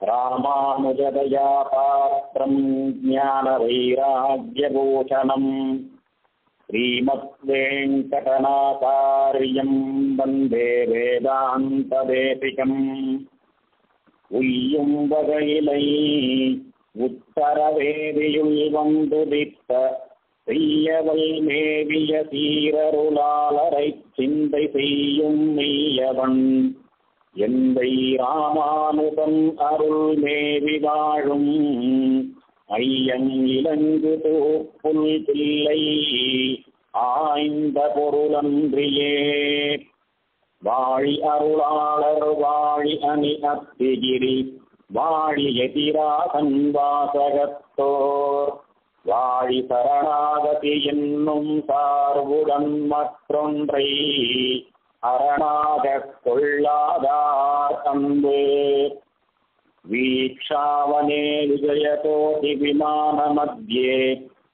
ராமானுஜதயா பாத்திரம் ஞானவைராக்கியபூஷணம் श्रीमद्वेङ्कटनाचार्यम् वन्दे वेदान्तदेशिकम् உய்யும் வகையிலை உத்தரவேதியுள் வந்துதித்த செய்யவல் மேவிய சீரருளாளரை சிந்தை செய்யும் மெய்யவன் எந்தை ராமானுதம் அருள் மேவி வாழும். ஐயம் இலங்கு தோப்புல் பிள்ளை ஆய்ந்த பொருளன்றியே. வாழி அருளாளர் வாழி அணி அத்திகிரி வாழி எதிராகன் வாசகத்தோர். வாழி சரணாகதி என்னும் சார்புடன் மற்றொன்றை ह्लादातम्बे वीक्षावने विजयतोऽपि विमानमध्ये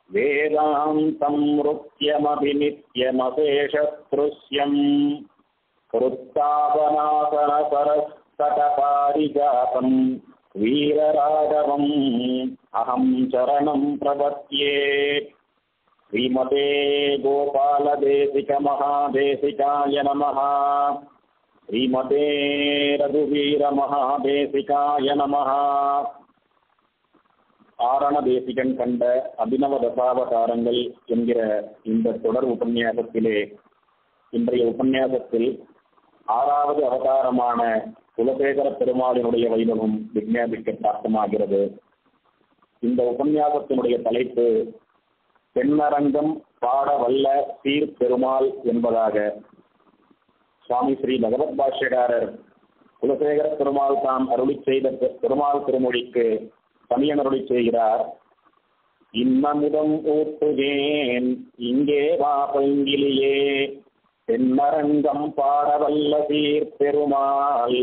वेदान्तं नृत्यमभिनित्यमशेषदृश्यम् कृत्तापनासनसरस्तटपारिजातं वीरराघवम् अहं चरणं प्रपद्ये श्रीमते गोपालदेशिकमहादेशिकाय नमः ஸ்ரீமதே ரகுவீர மகாதேசிகாய நமஹ ஆரண தேசிகன் கண்ட அபினவ தசாவதாரங்கள் என்கிற இந்த தொடர் உபன்யாசத்திலே இன்றைய உபன்யாசத்தில் ஆறாவது அவதாரமான குலசேகர பெருமாளினுடைய வைபவம் விஞ்ஞாபிக்க பிராப்தமாகிறது இந்த உபன்யாசத்தினுடைய தலைப்பு பெண்ணரங்கம் பாட வல்ல சீர் பெருமாள் என்பதாக சுவாமி ஸ்ரீ பகவத் பாஷ்யகாரர் குலசேகர பெருமாள் தாம் அருளி செய்த பெருமாள் திருமொழிக்கு சமயன் அருளி செய்கிறார். இன்னமுதம் ஊட்டுவேன் இங்கே வா பைங்கிலியே. தென்னரங்கம் பாடவல்ல சீர் பெருமாள்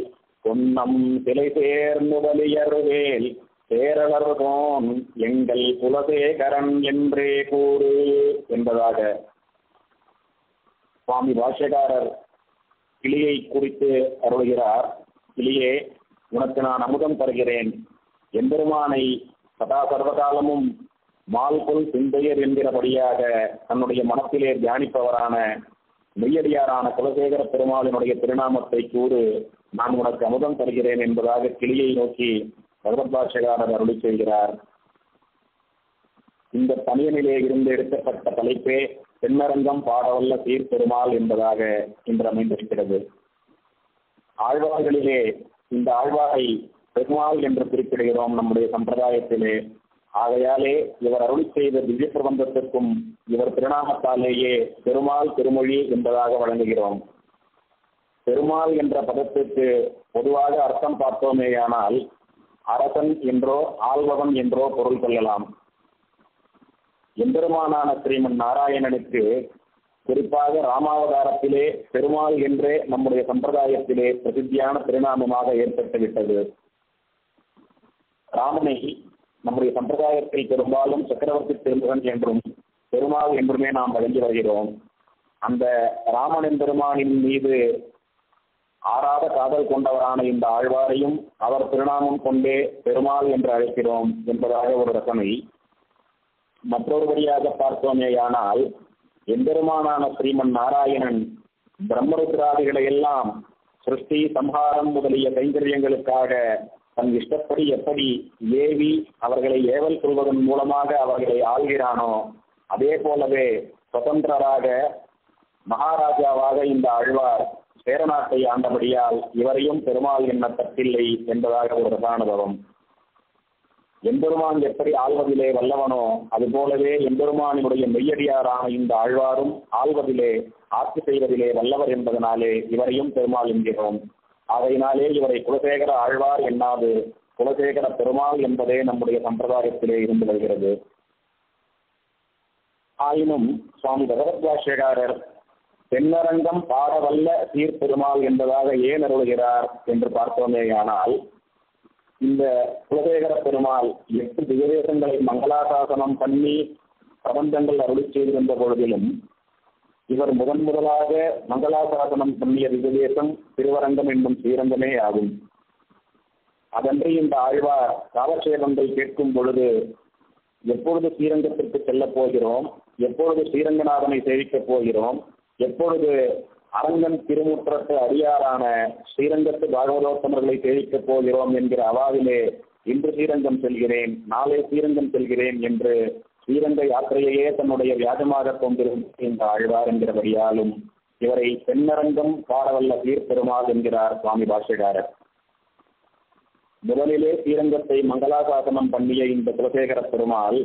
பொன்னம் சிலை சேர்ந்துதலியருவேல் பேரலர்கோன் எங்கள் குலசேகரன் என்றே கூறு என்பதாக சுவாமி பாஷ்யகாரர் கிளியை குறித்து அருள்கிறார். கிளியே உனக்கு நான் அமுதம் தருகிறேன். எம்பெருமானை சதா சர்வகாலமும் மால்கொள் சிந்தையர் என்கிறபடியாக தன்னுடைய மனத்திலே தியானிப்பவரான மெய்யடியாரான குலசேகர பெருமாளினுடைய திருநாமத்தை கூறு நான் உனக்கு அமுதம் தருகிறேன் என்பதாக கிளியை நோக்கி பகவத் அருளி செய்கிறார். இந்த பணியனிலே இருந்து எடுக்கப்பட்ட தலைப்பே தென்னரங்கம் பாடவல்ல சீர்பெருமாள் என்பதாக இன்று அமைந்திருக்கிறது. ஆழ்வார்களிலே இந்த ஆழ்வாரை பெருமாள் என்று குறிப்பிடுகிறோம் நம்முடைய சம்பிரதாயத்திலே. ஆகையாலே இவர் அருள் செய்த திவ்ய பிரபந்தத்திற்கும் இவர் திருநாமத்தாலேயே பெருமாள் திருமொழி என்பதாக வழங்குகிறோம். பெருமாள் என்ற பதத்திற்கு பொதுவாக அர்த்தம் பார்த்தோமேயானால் அரசன் என்றோ ஆழ்வகன் என்றோ பொருள் கொள்ளலாம். எம்பெருமானான ஸ்ரீமன் நாராயணனுக்கு குறிப்பாக ராமாவதாரத்திலே பெருமாள் என்றே நம்முடைய சம்பிரதாயத்திலே பிரசித்தியான திருநாமமாக ஏற்பட்டுவிட்டது. ராமனை நம்முடைய சம்பிரதாயத்தில் பெரும்பாலும் சக்கரவர்த்தி திருமுகன் என்றும் பெருமாள் என்றுமே நாம் வழங்கி வருகிறோம். அந்த ராமனின் பெருமானின் மீது ஆறாத காதல் கொண்டவரான இந்த ஆழ்வாரையும் அவர் திருநாமம் கொண்டே பெருமாள் என்று அழைக்கிறோம் என்பதாக ஒரு ரசனை. மற்றொருபடியாக பார்த்தோமேயானால் எம்பெருமானான ஸ்ரீமன் நாராயணன் பிரம்மருத்ராதிகளை எல்லாம் சிருஷ்டி சம்ஹாரம் முதலிய கைங்கரியங்களுக்காக தன் இஷ்டப்படி எப்படி ஏவி அவர்களை ஏவல் கொள்வதன் மூலமாக அவர்களை ஆள்கிறானோ அதே போலவே சுதந்திரராக மகாராஜாவாக இந்த ஆழ்வார் சேரநாட்டை ஆண்டபடியால் இவரையும் பெருமாள் என்ன தட்டில்லை என்பதாக ஒரு அனுபவம் எம்பெருமான் எப்படி ஆள்வதிலே வல்லவனோ அதுபோலவே எம்பெருமானினுடைய மெய்யடியாரான இந்த ஆழ்வாரும் ஆள்வதிலே ஆட்சி செய்வதிலே வல்லவர் என்பதனாலே இவரையும் பெருமாள் என்கிறோம். அதையினாலே இவரை குலசேகர ஆழ்வார் என்னாது குலசேகர பெருமாள் என்பதே நம்முடைய சம்பிரதாயத்திலே இருந்து வருகிறது. ஆயினும் சுவாமி பகவத்வாசேகாரர் தென்னரங்கம் பாடவல்ல சீர்பெருமாள் என்பதாக ஏன் அருள்கிறார் என்று பார்த்தோமேயானால் இந்த குலசேகர பெருமாள் எட்டு திகதேசங்களை மங்களாசாசனம் பண்ணி பிரபந்தங்கள் அருளி செய்திருந்த பொழுதிலும் இவர் முதன் முதலாக மங்களாசாசனம் பண்ணிய திகதேசம் திருவரங்கம் என்னும் ஸ்ரீரங்கமே ஆகும். அதன்றி இந்த ஆழ்வார் காலக்ஷேபங்கள் கேட்கும் பொழுது எப்பொழுது ஸ்ரீரங்கத்திற்கு செல்லப் போகிறோம் எப்பொழுது ஸ்ரீரங்கநாதனை சேவிக்கப் போகிறோம் எப்பொழுது அரங்கன் திருமுற்றத்து அடியாரான ஸ்ரீரங்கத்து பாகவதோத்தமர்களை சேவிக்கப் போகிறோம் என்கிற அவாவிலே இன்று ஸ்ரீரங்கம் செல்கிறேன் நாளை ஸ்ரீரங்கம் செல்கிறேன் என்று ஸ்ரீரங்க யாத்திரையையே தன்னுடைய வியாஜமாக கொண்டிருந்த இந்த ஆழ்வார் என்கிறபடியாலும் இவரை தென்னரங்கம் பாடவல்ல தீர்ப்பெருமாள் என்கிறார் சுவாமி பாஷகாரர் முதலிலே ஸ்ரீரங்கத்தை மங்களாசாசனம் பண்ணிய இந்த குலசேகர பெருமாள்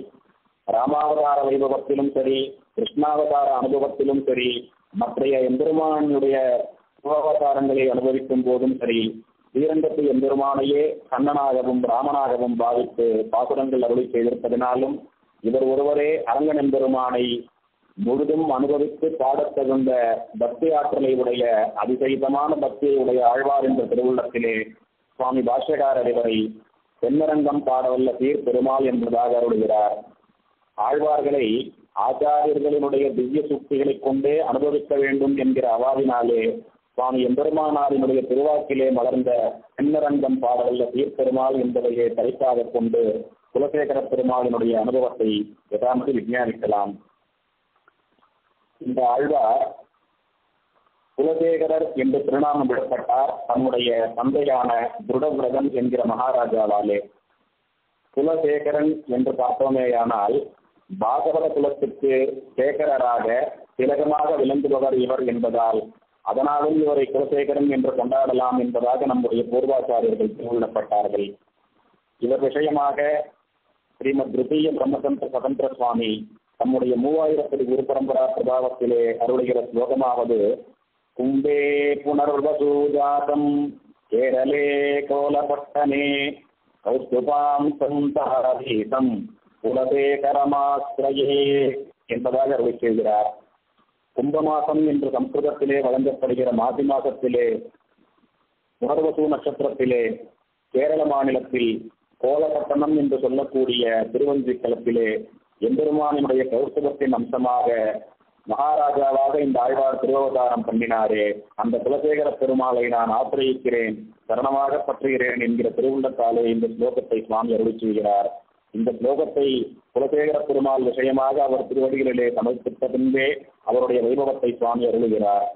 ராமாவதார வைபவத்திலும் சரி கிருஷ்ணாவதார அனுபவத்திலும் சரி மற்றைய எம்பெருமானுடைய சிவாவதாரங்களை அனுபவிக்கும் போதும் சரி ஸ்ரீரங்கத்து எம்பெருமானையே கண்ணனாகவும் ராமனாகவும் பாவித்து பாசுரங்கள் அருளி செய்திருப்பதனாலும் இவர் ஒருவரே அரங்கன் எம்பெருமானை முழுதும் அனுபவித்து பாடத் தகுந்த பக்தி ஆற்றலை உடைய அதிசயிதமான பக்தியை உடைய ஆழ்வார் என்ற திருவுள்ளத்திலே சுவாமி பாஷ்யகாரர் இவரை தென்னரங்கம் பாடவல்ல தீர் பெருமாள் என்பதாக அருளுகிறார். ஆழ்வார்களை ஆச்சாரியர்களினுடைய திவ்ய சுக்திகளை கொண்டே அனுபவிக்க வேண்டும் என்கிற அவாவினாலே சுவாமி எம்பெருமானாரினுடைய திருவாக்கிலே மலர்ந்த தென்னரங்கம் பாடல்ல தீர்ப்பெருமாள் என்பதையே தலைப்பாக கொண்டு குலசேகர பெருமாளினுடைய அனுபவத்தை எதாமது விஞ்ஞானிக்கலாம் இந்த ஆழ்வார் குலசேகரர் என்று திருநாமம் விடப்பட்டார். தன்னுடைய தந்தையான திருடவிரதன் என்கிற மகாராஜாவாலே. குலசேகரன் என்று பார்த்தோமேயானால் பாகவத குலத்துக்கு சேகரராக திலகமாக விளங்குபவர் இவர் என்பதால் அதனாலும் இவரை குலசேகரன் என்று கொண்டாடலாம் என்பதாக நம்முடைய பூர்வாச்சாரியர்கள் திருவிழப்பட்டார்கள் இவர் விஷயமாக ஸ்ரீமத் திருத்தீய பிரம்மசந்திர சதந்திர சுவாமி தம்முடைய மூவாயிரத்தடி குரு பரம்பரா பிரபாவத்திலே அருளுகிற ஸ்லோகமாவது கும்பே புனர்வசூஜாதம் கேரளே கோலபட்டனே கௌஸ்துபாம் சந்தாரீதம் குலசேகரமாஸ்திரையே என்பதாக அருளை செய்கிறார். கும்ப மாதம் என்று சம்ஸ்கிருதத்திலே வழங்கப்படுகிற மாசி மாசத்திலே புனர்வசு நட்சத்திரத்திலே கேரள மாநிலத்தில் கோலப்பட்டணம் என்று சொல்லக்கூடிய திருவஞ்சிக்கலத்திலே எம்பெருமானினுடைய கௌசவத்தின் அம்சமாக மகாராஜாவாக இந்த ஆழ்வார் திருவவதாரம் பண்ணினாரே. அந்த குலசேகர பெருமாளை நான் ஆசிரியிக்கிறேன் சரணமாக பற்றுகிறேன் என்கிற திருவுள்ளத்தாலே இந்த ஸ்லோகத்தை சுவாமி அருளி செய்கிறார். இந்த ஸ்லோகத்தை குலசேகர பெருமாள் விஷயமாக அவர் திருவடிகளிலே சமர்ப்பித்த பின்பே அவருடைய வைபவத்தை சுவாமி அருளுகிறார்.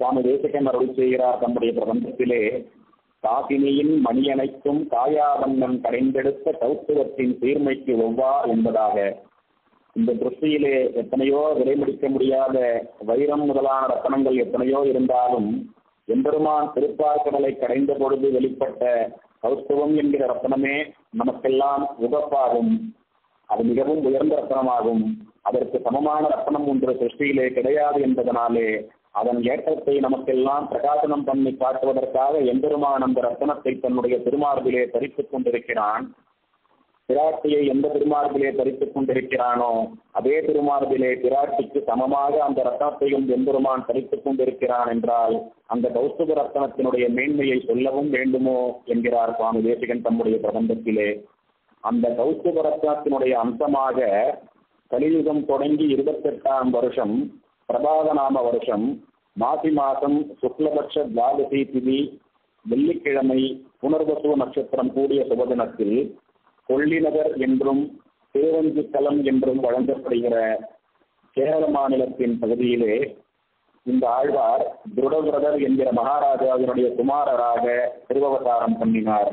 சுவாமி தேசிகன் அருள் செய்கிறார் தம்முடைய பிரபந்தத்திலே. காசினியின் மணியனைக்கும் காயாவண்ணன் கடைந்தெடுத்த கௌத்துவத்தின் சீர்மைக்கு ஒவ்வா என்பதாக. இந்த திருஷ்டியிலே எத்தனையோ விலைமடிக்க முடியாத வைரம் முதலான ரத்தனங்கள் எத்தனையோ இருந்தாலும் எம்பெருமான் திருப்பார்கடலை கடைந்த பொழுது வெளிப்பட்ட கௌஸ்தவம் என்கிற ரத்தனமே நமக்கெல்லாம் உகப்பாகும் அது மிகவும் உயர்ந்த ரத்தனமாகும். அதற்கு சமமான ரத்தனம் ஒன்று சிருஷ்டியிலே கிடையாது என்பதனாலே அதன் ஏற்றத்தை நமக்கெல்லாம் பிரகாசனம் பண்ணி காட்டுவதற்காக எம்பெருமான் அந்த ரத்தனத்தை தன்னுடைய திருமார்பிலே தரித்துக் கொண்டிருக்கிறான். பிராட்டியை எந்த திருமார்பிலே தரித்துக் கொண்டிருக்கிறானோ அதே திருமார்பிலே பிராட்டிக்கு சமமாக அந்த ரத்தனத்தையும் எம்பெருமான் தரித்துக் கொண்டிருக்கிறான் என்றால் அந்த கௌஸ்துப ரத்தனத்தினுடைய மேன்மையை சொல்லவும் வேண்டுமோ? என்கிறார் சுவாமி தேசிகன் தம்முடைய பிரபந்தத்திலே. அந்த கௌஸ்துப ரத்னத்தினுடைய அம்சமாக கலியுகம் தொடங்கி இருபத்தெட்டாம் வருஷம் பிரபாதநாம வருஷம் மாசி மாதம் சுக்லபட்ச துவாதசி திதி வெள்ளிக்கிழமை புனர்வசு நட்சத்திரம் கூடிய சுபதினத்தில் கொள்ளிநகர் என்றும் திருவஞ்சிக்கலம் என்றும் வழங்கப்படுகிற கேரள மாநிலத்தின் பகுதியிலே இந்த ஆழ்வார் திருடவிரதர் என்கிற மகாராஜாவினுடைய குமாரராக திருவவதாரம் பண்ணினார்.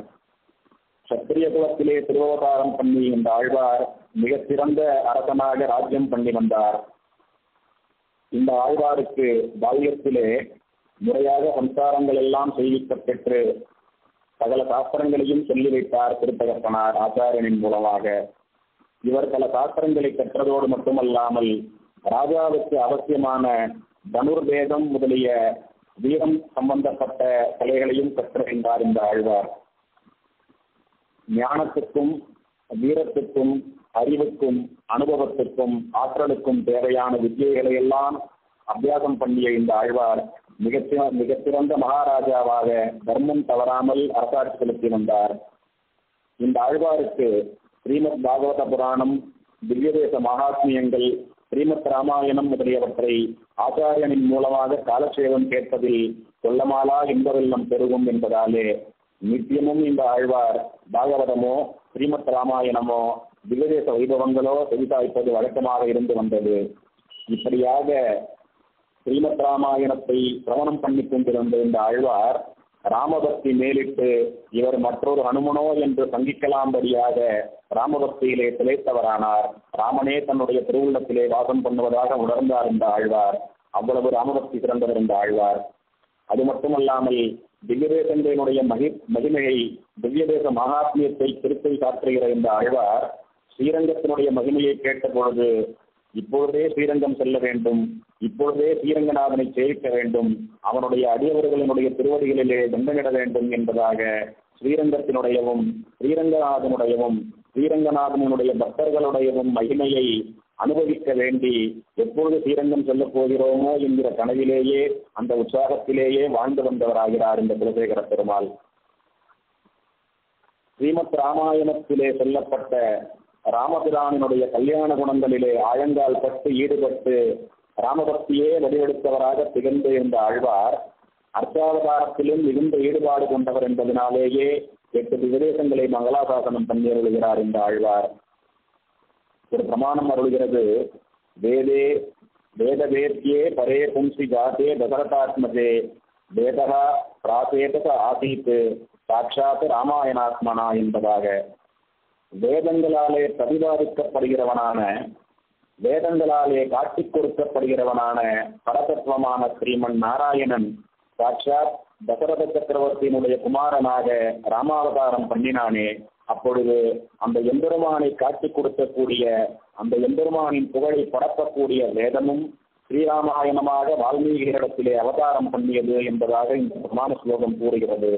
சத்திரிய குலத்திலே திருவவதாரம் பண்ணி இந்த ஆழ்வார் மிக சிறந்த அரசனாக ராஜ்யம் பண்ணி வந்தார். இந்த ஆழ்வாருக்கு பால்யத்திலே முறையாக சம்சாரங்கள் எல்லாம் செய்விக்கப்பெற்று சகல சாஸ்திரங்களையும் சொல்லி வைத்தார் திருத்தகப்பனார் ஆச்சாரியனின் மூலமாக. இவர் பல சாஸ்திரங்களை கற்றதோடு மட்டுமல்லாமல் ராஜாவுக்கு அவசியமான தனுர்வேதம் முதலிய வீரம் சம்பந்தப்பட்ட கலைகளையும் கற்றறிந்தார் இந்த ஆழ்வார். ஞானத்துக்கும் வீரத்துக்கும் அறிவுக்கும் அனுபவத்துக்கும் ஆற்றலுக்கும் தேவையான வித்தியைகளை எல்லாம் அபியாசம் பண்ணிய இந்த ஆழ்வார் மிகச்சிற மிகச்சிறந்த மகாராஜாவாக தர்மம் தவறாமல் அரசாட்சி செலுத்தி வந்தார். இந்த ஆழ்வாருக்கு ஸ்ரீமத் பாகவத புராணம் திவ்யதேச மகாத்மியங்கள் ஸ்ரீமத் ராமாயணம் முதலியவற்றை ஆச்சாரியனின் மூலமாக காலக்ஷேபம் கேட்பதில் சொல்லமாலா இன்பவெல்லம் பெருகும் என்பதாலே நித்தியமும் இந்த ஆழ்வார் பாகவதமோ ஸ்ரீமத் ராமாயணமோ திவ்யதேச வைபவங்களோ செவிசாய்ப்பது வழக்கமாக இருந்து வந்தது. இப்படியாக ஸ்ரீமத் ராமாயணத்தை சிரவணம் பண்ணி கொண்டிருந்த இந்த ஆழ்வார் ராமபக்தி மேலிட்டு இவர் மற்றொரு ஹனுமனோ என்று சங்கிக்கலாம்படியாக ராமபக்தியிலே திளைத்தவரானார். ராமனே தன்னுடைய திருவுள்ளத்திலே வாசம் பண்ணுவதாக உணர்ந்தார் இந்த ஆழ்வார். அவ்வளவு ராமபக்தி சிறந்தவர் இந்த ஆழ்வார். அது மட்டுமல்லாமல் திவ்யதேசங்களினுடைய மகி மகிமையை திவ்யதேச மகாத்மியத்தை திருப்பி காட்டுகிற இந்த ஆழ்வார் ஸ்ரீரங்கத்தினுடைய மகிமையை கேட்ட பொழுது இப்பொழுதே ஸ்ரீரங்கம் செல்ல வேண்டும். இப்பொழுதே ஸ்ரீரங்கநாதனை சேவிக்க வேண்டும். அவனுடைய அடியவர்களினுடைய திருவடிகளிலே தண்டமிட வேண்டும் என்பதாக ஸ்ரீரங்கத்தினுடையவும் ஸ்ரீரங்கநாதனுடையவும் ஸ்ரீரங்கநாதனுடைய பக்தர்களுடையவும் மகிமையை அனுபவிக்க வேண்டி எப்பொழுது ஸ்ரீரங்கம் செல்லப் போகிறோமோ என்கிற கனவிலேயே அந்த உற்சாகத்திலேயே வாழ்ந்து வந்தவராகிறார் இந்த குலசேகர பெருமாள். ஸ்ரீமத் ராமாயணத்திலே சொல்லப்பட்ட ராமபிரானினுடைய கல்யாண குணங்களிலே ஆழங்கால் பட்டு ஈடுபட்டு ராமபக்தியே வடிவெடுத்தவராக திகழ்ந்து இருந்த ஆழ்வார் அர்த்தாவதாரத்திலும் மிகுந்த ஈடுபாடு கொண்டவர் என்பதனாலேயே எட்டு விதேசங்களை மங்களாசாசனம் பண்ணி அருளுகிறார் இந்த ஆழ்வார். ஒரு பிரமாணம் அருள்கிறது. வேதே வேத வேத்தியே பரே பும்சி ஜாதே தசரதாத்மதே வேதகா பிராசேதக ஆசீத் சாட்சாத் ராமாயணாத்மனா என்பதாக. வேதங்களாலே பிரதிபாதிக்கப்படுகிறவனான வேதங்களாலே காட்டிக் கொடுக்கப்படுகிறவனான பரதத்துவமான ஸ்ரீமன் நாராயணன் சாட்சாத் தசரத சக்கரவர்த்தியினுடைய குமாரனாக ராமாவதாரம் பண்ணினானே அப்பொழுது அந்த எம்பெருமானை காட்டிக் கொடுக்கக்கூடிய அந்த எம்பெருமானின் புகழை பரப்பக்கூடிய வேதமும் ஸ்ரீராமாயணமாக வால்மீகியிடத்திலே அவதாரம் பண்ணியது என்பதாக இந்த பிரமாண ஸ்லோகம் கூறுகிறது.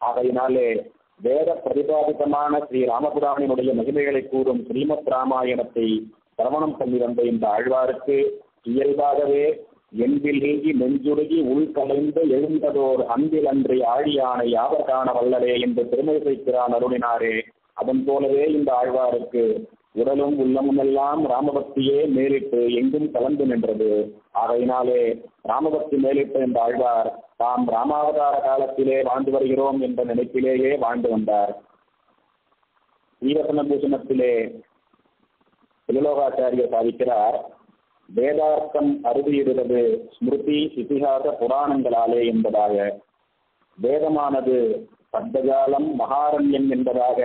ஆகையினாலே வேத பிரதிபாதிதமான ஸ்ரீ ராமபுராணினுடைய மகிமைகளை கூறும் ஸ்ரீமத் ராமாயணத்தை சிரவணம் பண்ணி வந்த இந்த ஆழ்வாருக்கு இயல்பாகவே என்பில் நீங்கி நெஞ்சுருகி உள்கலைந்து எழுந்ததோர் அன்பில் அன்றி ஆழியானை யாவர் காண வல்லரே என்று பெருமை வைக்கிறான் அருளினாரே. அதன் போலவே இந்த ஆழ்வாருக்கு உடலும் உள்ளமும் எல்லாம் ராமபக்தியே மேலிட்டு எங்கும் கலந்து நின்றது. ஆகையினாலே ராமபக்தி மேலிட்ட இந்த ஆழ்வார் தாம் ராமாவதார காலத்திலே வாழ்ந்து வருகிறோம் என்ற நினைப்பிலேயே வாழ்ந்து வந்தார். ஈவசன பூஷணத்திலே திருலோகாச்சாரியர் சாதிக்கிறார். வேதார்த்தம் அறுதியிடுவது ஸ்மிருதி இதிகாச புராணங்களாலே என்பதாக வேதமானது பத்தஜாலம் மகாரண்யம் என்பதாக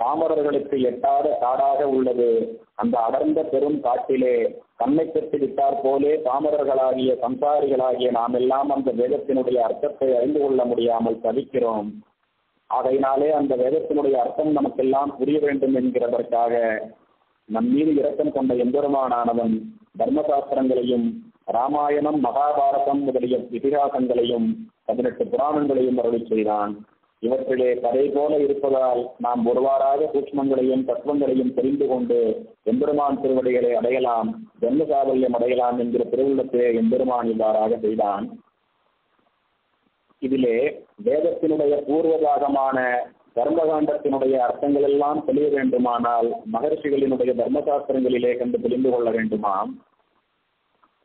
பாமரர்களுக்கு எட்டாத காடாக உள்ளது. அந்த அடர்ந்த பெரும் காட்டிலே தம்மை பெற்று விட்டார் போலே பாமரர்களாகிய சம்சாரிகளாகிய நாம் எல்லாம் அந்த வேதத்தினுடைய அர்த்தத்தை அறிந்து கொள்ள முடியாமல் தவிக்கிறோம். ஆகையினாலே அந்த வேதத்தினுடைய அர்த்தம் நமக்கெல்லாம் புரிய வேண்டும் என்கிறதற்காக நம் மீது இரக்கம் கொண்ட எம்பெருமானானவன் தர்மசாஸ்திரங்களையும் ராமாயணம் மகாபாரதம் முதலிய இதிகாசங்களையும் பதினெட்டு புராணங்களையும் அருளி செய்தான். இவற்றிலே கதை போல இருப்பதால் நாம் ஒருவாறாக சூக்மங்களையும் தத்துவங்களையும் தெரிந்து கொண்டு எம்பெருமான் திருவடிகளை அடையலாம் ஜென்ம சாவல்யம் அடையலாம் என்கிற திருவுள்ளத்தை எம்பெருமான் இவ்வாறாக செய்தான். இதிலே வேதத்தினுடைய பூர்வபாகமான தர்மகாண்டத்தினுடைய அர்த்தங்கள் எல்லாம் தெளிய வேண்டுமானால் மகர்ஷிகளினுடைய தர்மசாஸ்திரங்களிலே கண்டு தெரிந்து கொள்ள வேண்டுமாம்.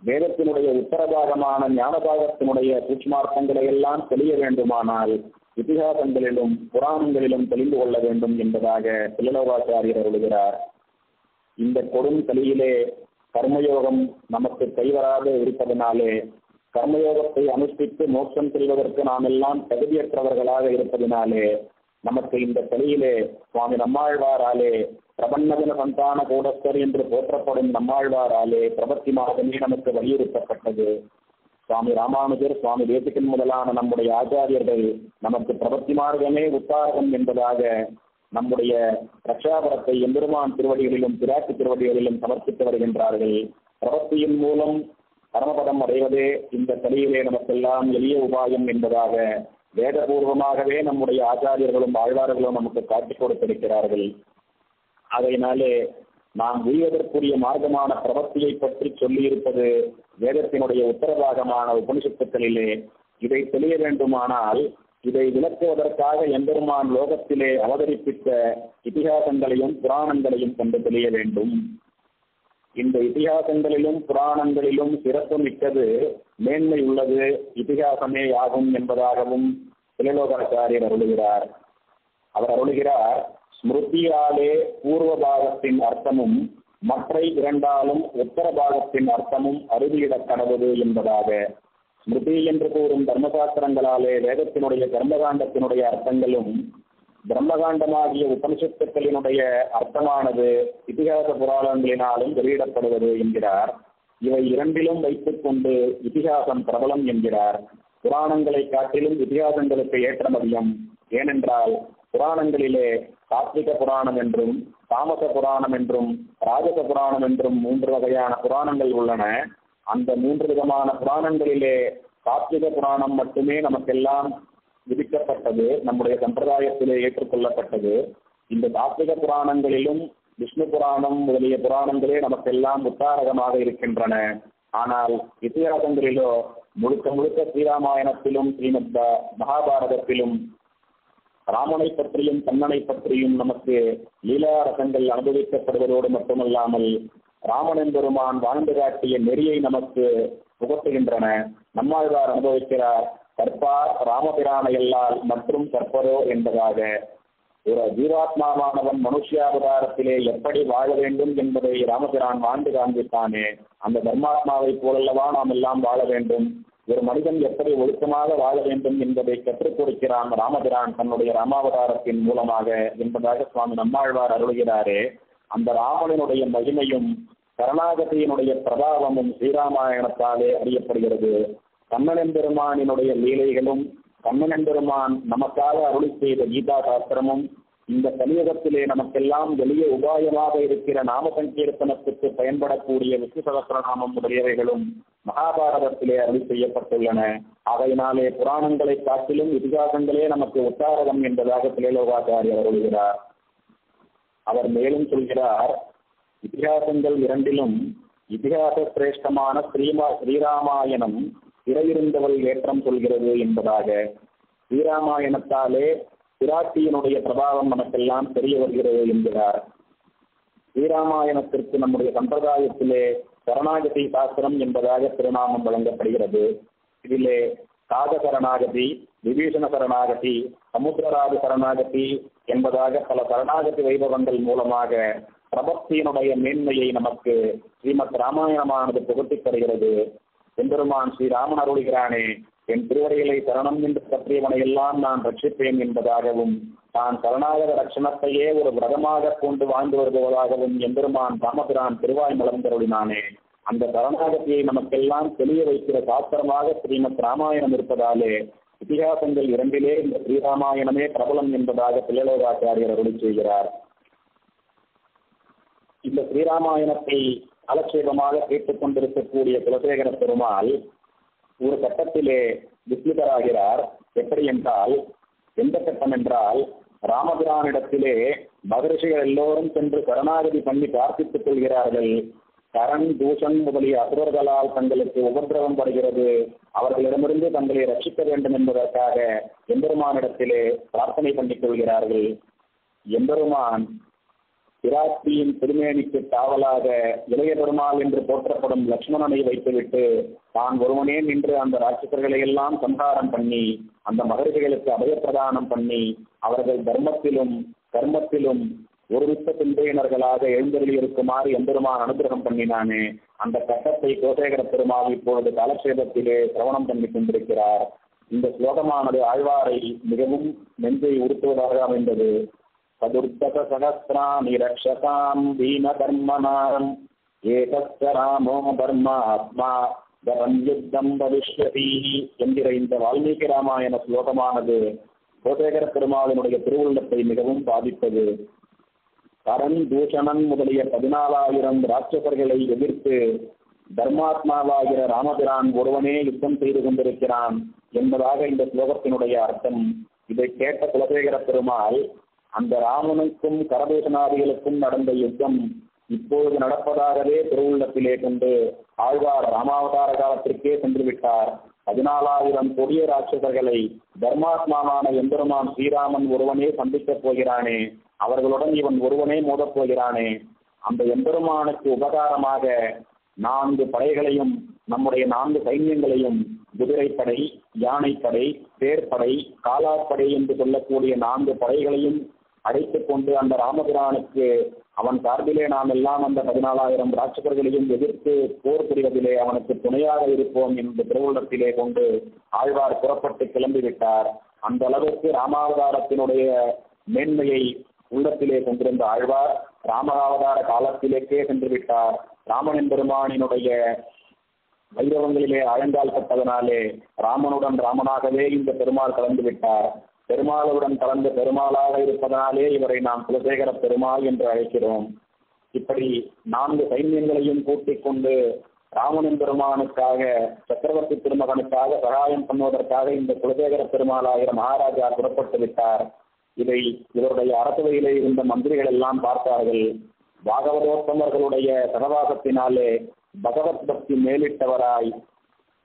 வேதத்தினுடைய உத்தரபாகமான ஞானபாகத்தினுடைய சூட்சுமார்த்தங்களை எல்லாம் தெளிய வேண்டுமானால் இதிகாசங்களிலும் புராணங்களிலும் தெளிந்து கொள்ள வேண்டும் என்பதாக சிலலோகாச்சாரியர் அருளுகிறார் இந்த கொடும் கலியிலே கர்மயோகம் நமக்கு கைவராது இருப்பதனாலே கர்மயோகத்தை அனுஷ்டித்து மோட்சம் செல்வதற்கு நாம் எல்லாம் தகுதியற்றவர்களாக இருப்பதினாலே நமக்கு இந்த கலியிலே சுவாமி நம்மாழ்வாராலே பிரபன்னதன சந்தான கூடஸ்தர் என்று போற்றப்படும் நம்மாழ்வாராலே பிரபத்தி மாதமே நமக்கு வலியுறுத்தப்பட்டது. சுவாமி ராமானுஜர் சுவாமி தேசிகன் முதலான நம்முடைய ஆச்சாரியர்கள் நமக்கு பிரபத்தி மார்க்கமே உத்தாரகம் என்பதாக நம்முடைய ரட்சாபரத்தை எம்பெருமான் திருவடிகளிலும் பிராட்டு திருவடிகளிலும் சமர்ப்பித்து வருகின்றார்கள். பிரபத்தியின் மூலம் பரமபதம் அடைவதே இந்த தலையிலே நமக்கெல்லாம் எளிய உபாயம் என்பதாக வேதபூர்வமாகவே நம்முடைய ஆச்சாரியர்களும் ஆழ்வார்களும் நமக்கு காட்டிக் கொடுத்திருக்கிறார்கள். அதையினாலே நாம் உயிர்வதற்குரிய மார்க்கமான பிரபத்தியை பற்றி சொல்லியிருப்பது வேதத்தினுடைய உத்தரவாகமான உபனிஷத்துக்களிலே இதை தெளிய வேண்டுமானால் இதை விளக்குவதற்காக எம்பெருமான் லோகத்திலே அவதரிப்பித்த இத்திகாசங்களையும் புராணங்களையும் கண்டு தெளிய வேண்டும். இந்த இதிகாசங்களிலும் புராணங்களிலும் சிறப்பு மிக்கது மேன்மை உள்ளது இத்திகாசமே ஆகும் என்பதாகவும் திரைலோகாச்சாரியர் அருளுகிறார். அவர் அருளுகிறார் ஸ்மிருதியாலே பூர்வபாகத்தின் அர்த்தமும் மற்ற இரண்டாலும் உத்தர பாகத்தின் அர்த்தமும் அறுதியிடக் கடவுது என்பதாக. ஸ்மிருதி என்று கூறும் தர்மசாஸ்திரங்களாலே வேதத்தினுடைய கர்மகாண்டத்தினுடைய அர்த்தங்களும் பிரம்மகாண்டமாகிய உபனிஷத்துக்களினுடைய அர்த்தமானது இதிகாச புராணங்களினாலும் வெளியிடப்படுவது என்கிறார். இவை இரண்டிலும் வைத்துக் கொண்டு இதிகாசம் பிரபலம் என்கிறார். புராணங்களை காட்டிலும் இதிகாசங்களுக்கு ஏற்ற மதியம் ஏனென்றால் புராணங்களிலே சாத்விக புராணம் என்றும் தாமச புராணம் என்றும் ராஜச புராணம் என்றும் மூன்று வகையான புராணங்கள் உள்ளன. அந்த மூன்று விதமான புராணங்களிலே சாத்விக புராணம் மட்டுமே நமக்கெல்லாம் விதிக்கப்பட்டது நம்முடைய சம்பிரதாயத்திலே ஏற்றுக்கொள்ளப்பட்டது. இந்த சாத்விக புராணங்களிலும் விஷ்ணு புராணம் முதலிய புராணங்களே நமக்கெல்லாம் உத்தாரகமாக இருக்கின்றன. ஆனால் இத்தியாசங்களிலோ முழுக்க முழுக்க ஸ்ரீராமாயணத்திலும் ஸ்ரீமத் மகாபாரதத்திலும் ராமனை பற்றியும் கண்ணனை பற்றியும் நமக்கு லீலா ரசங்கள் அனுபவிக்கப்படுவதோடு மட்டுமல்லாமல் ராமன் பெருமான் வாழ்ந்து காட்டிய நெறியை நமக்கு புகட்டுகின்றன. நம்மாழ்வார் அனுபவிக்கிறார் கற்பார் ராமபிரானையல்லால் மற்றும் கற்பரோ என்பதாக. ஒரு ஜீவாத்மாவானவன் மனுஷியாவதாரத்திலே எப்படி வாழ வேண்டும் என்பதை ராமபிரான் வாழ்ந்து காண்பித்தானே. அந்த தர்மாத்மாவை போலல்லவா நாம் எல்லாம் வாழ வேண்டும்? ஒரு மனிதன் எப்படி ஒழுக்கமாக வாழ வேண்டும் என்பதை கற்றுக் கொடுக்கிறான் ராமபிரான் தன்னுடைய ராமாவதாரத்தின் மூலமாக என்பதாக சுவாமி நம்மாழ்வார் அருளுகிறாரே. அந்த ராமனினுடைய மகிமையும் கருணாகதியினுடைய பிரபாவமும் ஸ்ரீராமாயணத்தாலே அறியப்படுகிறது. கண்ணனன் பெருமானினுடைய லீலைகளும் கண்ணனன் பெருமான் நமக்காக அருளி செய்த கீதா சாஸ்திரமும் இந்த கலியுகத்திலே நமக்கெல்லாம் எளிய உபாயமாக இருக்கிற நாம சங்கீர்த்தனத்துக்கு பயன்படக்கூடிய விஷ்ணு சகசிரநாமம் முதலியவைகளும் மகாபாரதத்திலே அருளி செய்யப்பட்டுள்ளன. அவையினாலே புராணங்களை காட்டிலும் இதிகாசங்களே நமக்கு உத்தாரகம் என்பதாக திலேலோகாச்சாரியர் அருள்கிறார். அவர் மேலும் சொல்கிறார் இதிகாசங்கள் இரண்டிலும் இதிகாச சிரேஷ்டமான ஸ்ரீமா ஸ்ரீராமாயணம் திரையிருந்தவள் ஏற்றம் சொல்கிறது என்பதாக. ஸ்ரீராமாயணத்தாலே பிராட்டியினுடைய பிரபாவம் நமக்கெல்லாம் தெரிய வருகிறது என்கிறார். ஸ்ரீராமாயணத்திற்கு நம்முடைய சம்பிரதாயத்திலே சரணாகதி சாஸ்திரம் என்பதாக திருநாமம் வழங்கப்படுகிறது. இதிலே காத சரணாகதி விபீஷண சரணாகதி சமுத்திரராஜ சரணாகதி என்பதாக பல சரணாகதி வைபவங்கள் மூலமாக பிரபக்தியினுடைய மேன்மையை நமக்கு ஸ்ரீமத் ராமாயணமானது புகட்டித் தருகிறது எம்பெருமான் ஸ்ரீராமன் அருளுகிறானே என் திருவடிகளை சரணம் என்று பற்றியவனை எல்லாம் நான் ரட்சிப்பேன் என்பதாகவும் தான் சரணாகத ரட்சணத்தையே ஒரு விரதமாக கொண்டு வாழ்ந்து வருபவதாகவும் எம்பெருமான் ராமபிரான் திருவாய் மலர்ந்தருளினானே. அந்த சரணாகத்தியை நமக்கெல்லாம் தெளிய வைக்கிற சாஸ்திரமாக ஸ்ரீமத் ராமாயணம் இருப்பதாலே இதிகாசங்கள் இரண்டிலே இந்த ஸ்ரீராமாயணமே பிரபலம் என்பதாக பிள்ளலோகாச்சாரியர் அருளி செய்கிறார். இந்த ஸ்ரீராமாயணத்தை அலட்சேபமாக கேட்டுக் கொண்டிருக்கக்கூடிய குலசேகர பெருமாள் ஒரு கட்டத்திலே விஸ்மிதராகிறார். எப்படி என்றால் எந்த கட்டம் என்றால் ராமபிரானிடத்திலே மகரிஷிகள் எல்லோரும் சென்று சரணாகதி பண்ணி பிரார்த்தித்துக் கொள்கிறார்கள். கரண் தூஷன் முதலிய அசுரர்களால் தங்களுக்கு உபதிரவம் படுகிறது. அவர்களிடமிருந்து தங்களை ரட்சிக்க வேண்டும் என்பதற்காக எம்பெருமானிடத்திலே பிரார்த்தனை பண்ணிக் கொள்கிறார்கள். எம்பெருமான் பிராட்டியின் திருமேனிக்கு காவலாக இளைய பெருமாள் என்று போற்றப்படும் லட்சுமணனை வைத்துவிட்டு தான் ஒருவனே நின்று அந்த ராட்சசர்களை எல்லாம் சம்ஹாரம் பண்ணி அந்த மகர்ஷிகளுக்கு அபயப்பிரதானம் பண்ணி அவர்கள் தர்மத்திலும் கர்மத்திலும் ஒரு வித்த சிந்தையினர்களாக எழுந்தருளி இருக்குமாறு எம்பெருமான் அனுகிரகம் பண்ணினானே அந்த கட்டத்தை கோசேகர பெருமாள் இப்பொழுது காலக்ஷேபத்திலே சிரவணம் பண்ணி கொண்டிருக்கிறார். இந்த ஸ்லோகமானது ஆழ்வாரை மிகவும் நெஞ்சை உறுத்துவதாக அமைந்தது. சதுர்தச சகசிராணி ரக்ஷசாம் தீனகர்மனாம் ஏகஸ்தராமோ தர்ம ஆத்மா தரம் யுத்தம் பவிஷ்யதி என்கிற இந்த வால்மீகி ராமாயண ஸ்லோகமானது கோசேகர பெருமாளினுடைய திருவுள்ளத்தை மிகவும் பாதித்தது. கரண் தூஷணன் முதலிய பதினாலாயிரம் ராட்சசர்களை எதிர்த்து தர்மாத்மாவாகிற ராமபிரான் ஒருவனே யுத்தம் செய்து கொண்டிருக்கிறான் என்பதாக இந்த ஸ்லோகத்தினுடைய அர்த்தம். இதை கேட்ட குலசேகர பெருமாள் அந்த ராமனுக்கும் கரதூஷணாதிகளுக்கும் நடந்த யுத்தம் இப்பொழுது நடப்பதாகவே திருவுள்ளத்திலே கொண்டு ஆழ்வார் ராமாவதார காலத்திற்கே சென்று விட்டார். பதினாலாயிரம் கொடிய ராட்சசர்களை தர்மாத்மாவான எம்பெருமான் ஸ்ரீராமன் ஒருவனே சந்திக்கப் போகிறானே அவர்களுடன் இவன் ஒருவனே மோதப் போகிறானே. அந்த எம்பெருமானுக்கு உபகாரமாக நான்கு படைகளையும் நம்முடைய நான்கு சைன்யங்களையும் குதிரைப்படை யானைப்படை தேர்ப்படை காலாப்படை என்று சொல்லக்கூடிய நான்கு படைகளையும் அழைத்துக் கொண்டு அந்த ராமபிரானுக்கு அவன் சார்பிலே நாம் எல்லாம் அந்த பதினாலாயிரம் ராட்சகர்களையும் எதிர்த்து போர் புரிவதிலே அவனுக்கு துணையாக இருப்போம் என்று திருவுள்ளத்திலே கொண்டு ஆழ்வார் புறப்பட்டு கிளம்பிவிட்டார். அந்த அளவிற்கு ராமாவதாரத்தினுடைய மேன்மையை உள்ளத்திலே கொண்டிருந்த ஆழ்வார் ராமாவதார காலத்திலேக்கே சென்று விட்டார் ராமனின் பெருமானினுடைய வைரவங்களிலே அழங்கால் பட்டதனாலே ராமனுடன் ராமனாகவே இந்த பெருமாள் கலந்து விட்டார் பெருமாளுடன் கலந்த பெருமாளாக இருப்பதனாலே இவரை நாம் குலசேகர பெருமாள் என்று அழைக்கிறோம். இப்படி நான்கு சைன்யங்களையும் கூட்டிக் கொண்டு ராமனின் பெருமானுக்காக சக்கரவர்த்தி திருமகனுக்காக சகாயம் பண்ணுவதற்காக இந்த குலசேகர பெருமாளாகிற மகாராஜா புறப்பட்டு விட்டார். இதை இவருடைய அரசவையிலே இருந்த மந்திரிகள் எல்லாம் பார்த்தார்கள். பாகவதோத்தமர்களுடைய சகவாசத்தினாலே பகவத் பக்தி மேலிட்டவராய்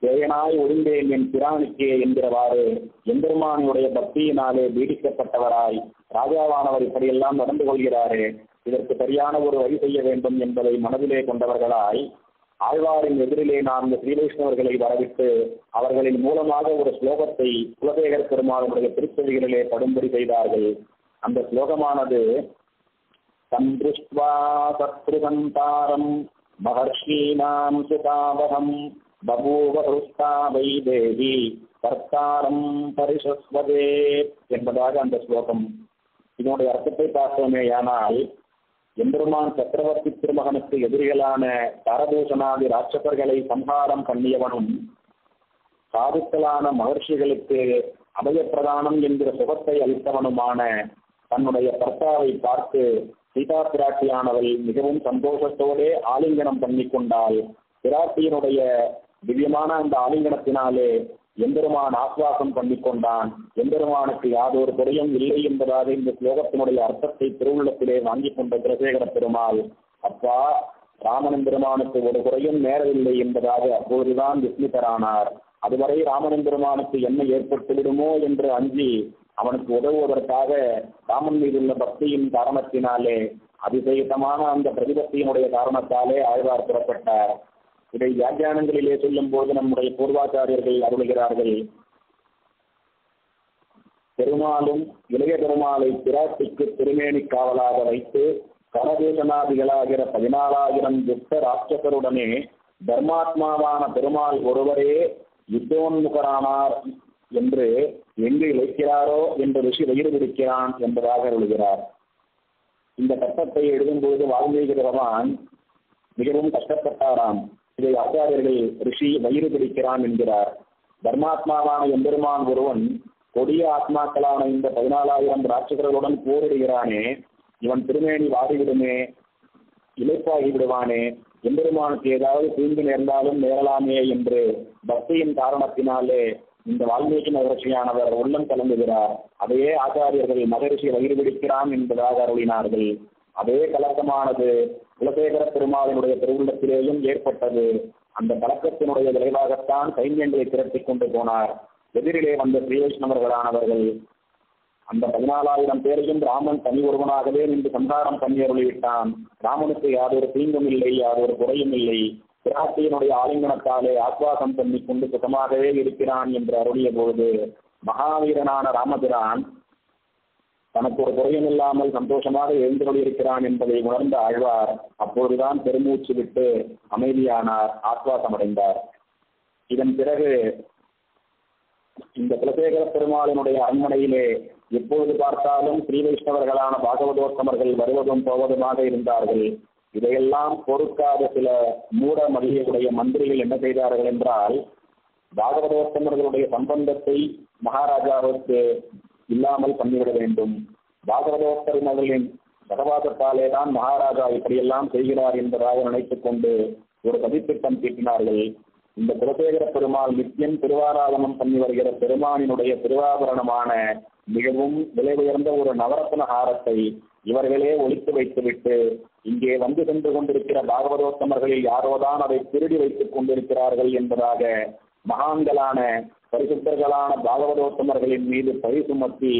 ஜெயனாய் ஒளிந்தேன் என் பிராணிக்கே என்கிறவாறு எம்பெருமானுடைய பக்தியினாலே பீடிக்கப்பட்டவராய் ராஜாவானவர் இப்படியெல்லாம் நடந்து கொள்கிறாரே இதற்கு சரியான ஒரு வழி செய்ய வேண்டும் என்பதை மனதிலே கொண்டவர்களாய் ஆழ்வாரின் எதிரிலே நான் இந்த ஸ்ரீவைஷ்ணவர்களை வரவிட்டு அவர்களின் மூலமாக ஒரு ஸ்லோகத்தை குலதேகர் பெருமாளுடைய திருச்செவிகளிலே படும்படி செய்தார்கள். அந்த ஸ்லோகமானது சந்திருஷ்வா சத்ருகந்தாரம் மகர்ஷீனாம் சுதாபகம் பபூவ ஹிருஷ்டா வை தேவி கர்த்தாரம் பரிசஸ்வதே என்பதாக அந்த ஸ்லோகம். இதனுடைய அர்த்தத்தை பார்த்தோமே ஆனால் எம்பெருமான் சக்கரவர்த்தி திருமகனுக்கு எதிரிகளான தாரதூஷணாதி ராட்சசர்களை சம்ஹாரம் பண்ணியவனும் சாதுக்களான மகர்ஷிகளுக்கு அபயப்பிரதானம் என்கிற சுகத்தை அளித்தவனுமான தன்னுடைய கர்த்தாவை பார்த்து சீதா பிராட்டியானவள் மிகவும் சந்தோஷத்தோடே ஆலிங்கனம் பண்ணி கொண்டால் பிராட்டியினுடைய திவ்யமான அந்த ஆலிங்கனத்தினாலே எம்பெருமான் ஆஸ்வாசம் பண்ணி கொண்டான். எம்பெருமானுக்கு யாதொரு குறையும் இல்லை என்பதாக இந்த ஸ்லோகத்தினுடைய அர்த்தத்தை திருவுள்ளத்திலே வாங்கி கொண்ட குலசேகர பெருமாள். அப்பா ராமனின் பெருமானுக்கு ஒரு குறையும் நேரவில்லை என்பதாக அப்போதுதான் விஸ்மிதரானார். அதுவரை ராமனின் பெருமானுக்கு என்ன ஏற்பட்டுவிடுமோ என்று அஞ்சி அவனுக்கு உதவுவதற்காக ராமன் மீதுள்ள பக்தியின் காரணத்தினாலே அதிசயத்தமான அந்த பிரதிபக்தியினுடைய காரணத்தாலே ஆழ்வார் புறப்பட்டார். இதை வியாக்கியானங்களிலே சொல்லும் போது நம்முடைய பூர்வாச்சாரியர்கள் அருளுகிறார்கள். பெருமாளும் இளைய பெருமாளை பிராட்டிக்கு திருமேனி காவலாக வைத்து கரதேசனாதிகளாகிற பதினாலாயிரம் துஷ்ட ராட்சசருடனே தர்மாத்மாவான பெருமாள் ஒருவரே யுத்தோன்முகரானார் என்று எங்கு இழைக்கிறாரோ என்று ரிஷி வயிறு பிடிக்கிறான் என்பதாக அருளுகிறார். இந்த கட்டத்தை எழுதும்போது வால்மீகி பகவான் மிகவும் கஷ்டப்பட்டாராம். இதை ஆச்சாரியர்கள் ரிஷி வயிறு பிடிக்கிறான் என்கிறார். தர்மாத்மாவான எம்பெருமான் ஒருவன் கொடிய ஆத்மாக்களான இந்த பதினாலாயிரம் ராட்சகர்களுடன் போரிடுகிறானே இவன் திருமேனி வாடிவிடுமே இழைப்பாகி விடுவானே எம்பெருமானுக்கு ஏதாவது தீங்கு நேர்ந்தாலும் நேரலாமே என்று பக்தியின் காரணத்தினாலே இந்த வால்மீகி மகர்ஷியானவர் உள்ளம் கலந்துகிறார். அதையே ஆச்சாரியர்கள் மகரிஷி வயிறு பிடிக்கிறான் என்பதாக அருளினார்கள். அதே கலக்கமானது குலசேகர பெருமாளினுடைய திருவுள்ளத்திலேயும் ஏற்பட்டது. அந்த கலக்கத்தினுடைய விளைவாகத்தான் சைன்யங்களை திரட்டி கொண்டு போனார். எதிரிலே வந்த ஸ்ரீவைஷ்ணவர்களானவர்கள். அந்த பதினாலாயிரம் பேரையும் ராமன் தனி ஒருவனாகவே நின்று சந்தாரம் பண்ணி அருளிவிட்டான். ராமனுக்கு யாதொரு தீங்கும் இல்லை யாதொரு குறையும் இல்லை. பிராட்டியினுடைய ஆலிங்கனத்தாலே ஆஸ்வாசம் பண்ணி கொண்டு சுகமாகவே இருக்கிறான் என்று அருளிய பொழுது மகாவீரனான ராமபிரான் தனக்கு ஒரு குறையும் இல்லாமல் சந்தோஷமாக எழுந்து கொண்டிருக்கிறான் என்பதை உணர்ந்த ஆழ்வார் அப்பொழுதுதான் பெருமூச்சு விட்டு அமைதியானார் ஆஸ்வாசம் அடைந்தார் இதன் பிறகு இந்த குலசேகர பெருமாளினுடைய அரண்மனையிலே எப்பொழுது பார்த்தாலும் ஸ்ரீ வைஷ்ணவர்களான பாகவதோத்தமர்கள் வருவதும் போவதுமாக இருந்தார்கள். இதையெல்லாம் பொறுக்காத சில மூட மகிழையுடைய மந்திரிகள் என்ன செய்தார்கள் என்றால் பாகவதோத்தமர்களுடைய சம்பந்தத்தை மகாராஜாவுக்கு இல்லாமல் பண்ணிவிட வேண்டும். பாகவதோத்தரினர்களின் சகவாசத்தாலே தான் மகாராஜா இப்படியெல்லாம் செய்கிறார் என்பதாக நினைத்துக் கொண்டு ஒரு சதித்திட்டம் தீட்டினார்கள். இந்த குலசேகர பெருமாள் நித்தியம் திருவாராதனம் பண்ணி வருகிற பெருமானினுடைய திருவாபரணமான மிகவும் விலை உயர்ந்த ஒரு நவரத்ன ஹாரத்தை இவர்களே ஒழித்து வைத்துவிட்டு இங்கே வந்து சென்று கொண்டிருக்கிற பாகவதோத்தமர்களில் யாரோதான் அதை திருடி வைத்துக் கொண்டிருக்கிறார்கள் என்பதாக மகான்களான பரிசுத்தர்களான பாகவதோத்தமர்களின் மீது பழி சுமத்தி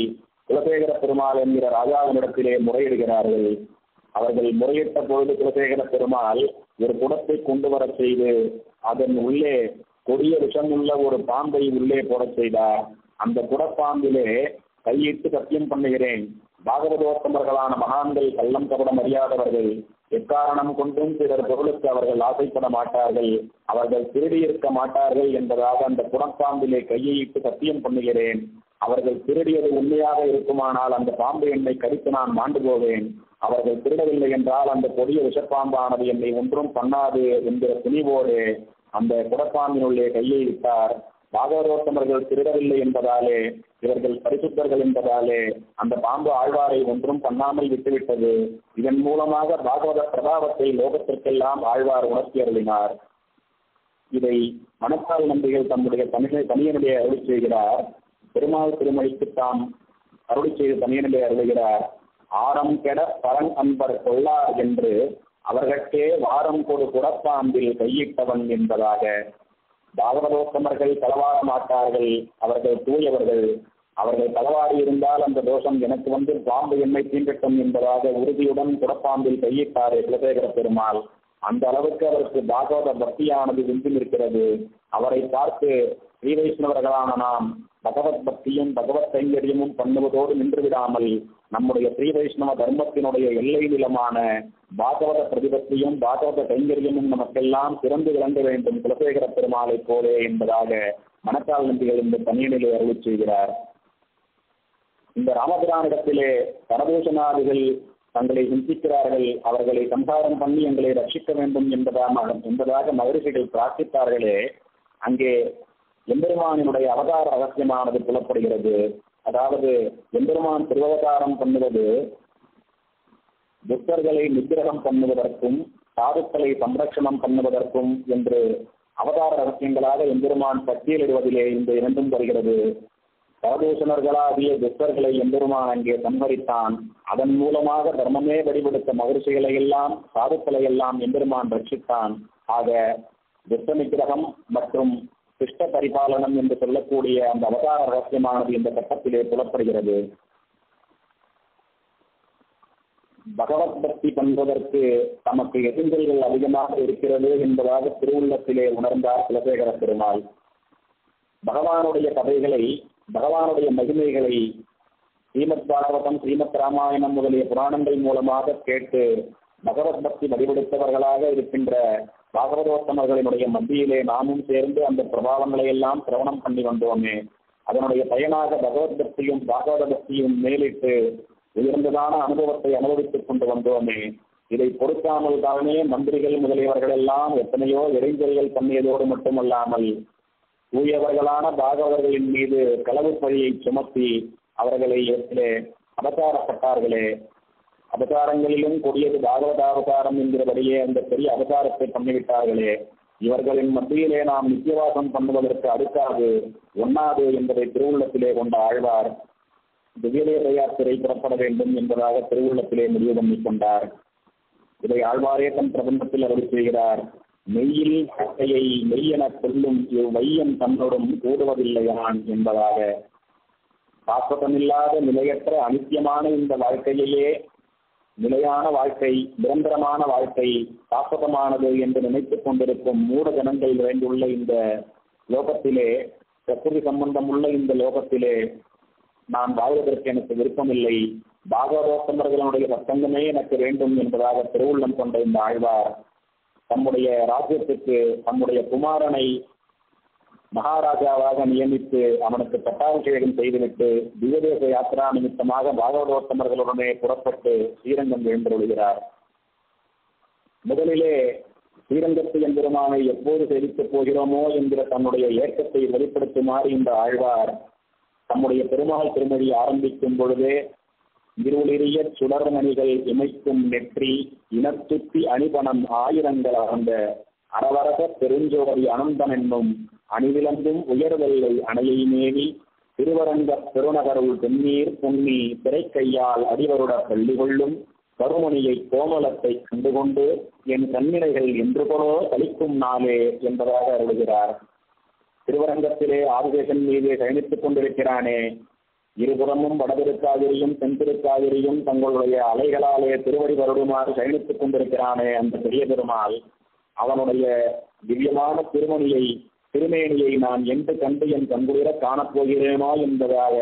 குலசேகர பெருமாள் என்கிற ராஜாவினிடத்திலே முறையிடுகிறார்கள். அவர்கள் முறையிட்ட பொழுது குலசேகர பெருமாள் ஒரு குடத்தை கொண்டு வரச் செய்து அதன் உள்ளே கொடிய விஷமுள்ள ஒரு பாம்பை உள்ளே போடச் செய்தார். அந்த குடப்பாம்பிலே கையிட்டு சத்தியம் பண்ணுகிறேன். பாகவதோத்தமர்களான மகான்கள் கள்ளம் கபடம் அறியாதவர்கள் எக்காரணம் கொண்டும் பிறர் பொருளுக்கு அவர்கள் ஆசைப்பட மாட்டார்கள் அவர்கள் திருடி இருக்க மாட்டார்கள் என்பதாக அந்த குடப்பாம்பிலே கையை இட்டு சத்தியம் பண்ணுகிறேன். அவர்கள் திருடியது உண்மையாக இருக்குமானால் அந்த பாம்பு என்னை கடித்து நான் மாண்டு போவேன். அவர்கள் திருடவில்லை என்றால் அந்த கொடிய விஷப்பாம்பானது என்னை ஒன்றும் பண்ணாது என்கிற துணிவோடு அந்த குடப்பாம்பினுள்ளே கையை இட்டார். பாகவதோத்தமர்கள் திருடவில்லை என்பதாலே இவர்கள் பரிசுத்தர்கள் என்பதாலே அந்த பாம்பு ஆழ்வாரை ஒன்றும் பண்ணாமல் விட்டுவிட்டது. இதன் மூலமாக பாகவத பிரபாவத்தை லோகத்திற்கெல்லாம் ஆழ்வார் உணர்த்தி அருளினார். இதை மனத்தால் நம்பிகள் தம்முடைய தனிய தனியனுடைய அருளி செய்கிறார். பெருமாள் திருமணிக்கு தாம் அருளி செய்து தனியனுடைய அருளுகிறார். ஆரம் கெட பரன் அன்பர் கொள்ளார் என்று அவர்கட்கே வாரம் கொடு குடப்பாம்பில் கையிட்டவன் என்பதாக பாகவதோத்தமர்கள் களவாட மாட்டார்கள் அவர்கள் தூயவர்கள். அவர்கள் களவாடி இருந்தால் அந்த தோஷம் எனக்கு வந்து பாம்பு என்னை தீண்டட்டும் என்பதாக உறுதியுடன் குடப்பாம்பில் கையிட்டாரே குலசேகர பெருமாள். அந்த அளவுக்கு அவருக்கு பாகவத பக்தியானது விஞ்சும் நிற்கிறது அவரை பார்த்து ஸ்ரீ வைஷ்ணவர்களான நாம் பகவத் பக்தியும் பகவத் கைங்கரியமும் பண்ணுவதோடு நின்று விடாமல் நம்முடைய ஸ்ரீ வைஷ்ணவ தர்மத்தினுடைய எல்லை நிலமான பாகவத பிரதிபத்தியும் பாகவத கைங்கரியமும் நமக்கெல்லாம் சிறந்து விளங்க வேண்டும் குலசேகர பெருமாளை போலே என்பதாக மணக்கால் நம்பிகள் இந்த பணியிலே அருளி செய்கிறார். இந்த ராமபிரானிடத்திலே பரதூஷணாதிகள் தங்களை சிந்திக்கிறார்கள் அவர்களை சம்சாரம் பண்ணி எங்களை ரட்சிக்க வேண்டும் என்பதாக என்பதாக மகரிஷிகள் பிரார்த்தித்தார்களே. அங்கே எம்பெருமானினுடைய அவதார ரகசியமானது புலப்படுகிறது. அதாவது எம்பெருமான் திருவவதாரம் பண்ணுவது புத்தர்களை நிகிரகம் பண்ணுவதற்கும் சாதுக்களை சம்ரட்சணம் பண்ணுவதற்கும் என்று அவதார ரகசியங்களாக எம்பெருமான் பட்டியலிடுவதிலே இந்த இரண்டும் வருகிறது. பரதூஷணர்களாகிய புத்தர்களை எம்பெருமான் அங்கே சம்ஹரித்தான் அதன் மூலமாக தர்மமே வடிவெடுத்த மகிழ்ச்சிகளை எல்லாம் சாதுக்களை எல்லாம் எம்பெருமான் ரட்சித்தான். ஆக புத்த நிகிரகம் மற்றும் கிருஷ்ண பரிபாலனம் என்று சொல்லக்கூடிய அந்த அவதார ரகசியமானது இந்த கட்டத்திலே புலப்படுகிறது. பகவத் பக்தி பண்ணுவதற்கு தமக்கு எதிர்கல்கள் அதிகமாக இருக்கிறது என்பதாக திருவுள்ளத்திலே உணர்ந்தார் குலசேகர பெருமாள். பகவானுடைய கதைகளை பகவானுடைய மகிமைகளை ஸ்ரீமத் பாகவதம் ஸ்ரீமத் ராமாயணம் முதலிய புராணங்கள் மூலமாக கேட்டு பகவத் பக்தி வடிவெடுத்தவர்களாக இருக்கின்ற பாகவதோத்தமர்களினுடைய மத்தியிலே நாமும் சேர்ந்து அந்த பிரபாவங்களை எல்லாம் சிரவணம் பண்ணி வந்தோமே. அதனுடைய பயனாக பகவத் பக்தியும் பாகவத பக்தியும் மேலிட்டு உயர்ந்ததான அனுபவத்தை அனுபவித்துக் கொண்டு வந்தோமே. இதை பொறுக்காமல் தானே மந்திரிகள் முதலியவர்கள் எல்லாம் எத்தனையோ இடைஞ்சல்கள் பண்ணியதோடு மட்டுமல்லாமல் தூயவர்களான பாகவதர்களின் மீது களவு பழியை சுமத்தி அவர்களை இடத்திலே அவதாரங்களிலும் கொடியது பாகவத அவதாரம் என்கிறபடியே அந்த பெரிய அவதாரத்தை பண்ணிவிட்டார்களே. இவர்களின் மத்தியிலே நாம் நித்தியவாசம் பண்ணுவதற்கு அடுக்காது ஒண்ணாது என்பதை திருவுள்ளத்திலே கொண்ட ஆழ்வார் திவ்யதேவ சிறை புறப்பட வேண்டும் என்பதாக திருவுள்ளத்திலே முடிவு பண்ணிக் கொண்டார் இதை ஆழ்வாரே தன் பிரபந்தத்தில் அருள் செய்கிறார். மெய்யில் அட்டையை மெய்யென கொள்ளும் இவ்வையன் தன்னோடும் கூடுவதில்லையான் என்பதாக. சாஸ்வதமில்லாத நிலையற்ற அனித்தியமான இந்த வாழ்க்கையையே நிலையான வாழ்க்கை நிரந்தரமான வாழ்க்கை சாஸ்வதமானது என்று நினைத்துக் கொண்டிருக்கும் மூட ஜனங்கள் நிறைந்துள்ள இந்த லோகத்திலே பிரகிருதி சம்பந்தம் உள்ள இந்த லோகத்திலே நான் வாழ்வதற்கு எனக்கு விருப்பமில்லை. பாகவதோத்தமர்களுடைய சத்தங்கமே எனக்கு வேண்டும் என்பதாக திருவுள்ளம் கொண்ட இந்த ஆழ்வார் தம்முடைய ராஜ்யத்துக்கு தம்முடைய குமாரனை மகாராஜாவாக நியமித்து அவனுக்கு பட்டாபிஷேகம் செய்துவிட்டு தீவதேச யாத்திரா நிமித்தமாக பாகவதோத்தமர்களுடனே புறப்பட்டு ஸ்ரீரங்கம் எழுந்தருளுகிறார். முதலிலே ஸ்ரீரங்கத்து எம்பெருமானை எப்போது சேவிக்கப் போகிறோமோ என்கிற தன்னுடைய ஏக்கத்தை வெளிப்படுத்துமாறு இந்த ஆழ்வார் தம்முடைய பெருமாள் திருமொழி ஆரம்பிக்கும் பொழுதே இருளிரிய சுடர்மணிகள் இமைக்கும் நெற்றி இனத்துத்தி அணிபணம் ஆயிரங்கள் அறந்த அரவரக பெருஞ்சோதி அனந்தன் என்னும் அணிவிலங்கும் உயர்வெல்லை அணையை மேவி திருவரங்க பெருநகருள் தென்னீர் புன்னி திரைக்கையால் அடிவருட பள்ளி கொள்ளும் கருமணியை கோமலத்தை கண்டுகொண்டு என் கண்ணினைகள் என்று போலோ கழிக்கும் நாளே என்பதாக அருளுகிறார். திருவரங்கத்திலே ஆதிசேஷன் மீது பயணித்துக் கொண்டிருக்கிறானே. இருபுறமும் வடதிருக்காவிரியும் தென்திருக்காவிரியும் தங்களுடைய அலைகளாலே திருவடி வருடுமாறு பயணித்துக் கொண்டிருக்கிறானே அந்த பெரிய பெருமாள். அவனுடைய திவ்யமான திருமணியை திருமேனியை நான் என்று கண்டு என் கண்குளிர காணப்போகிறேனோ என்பதாக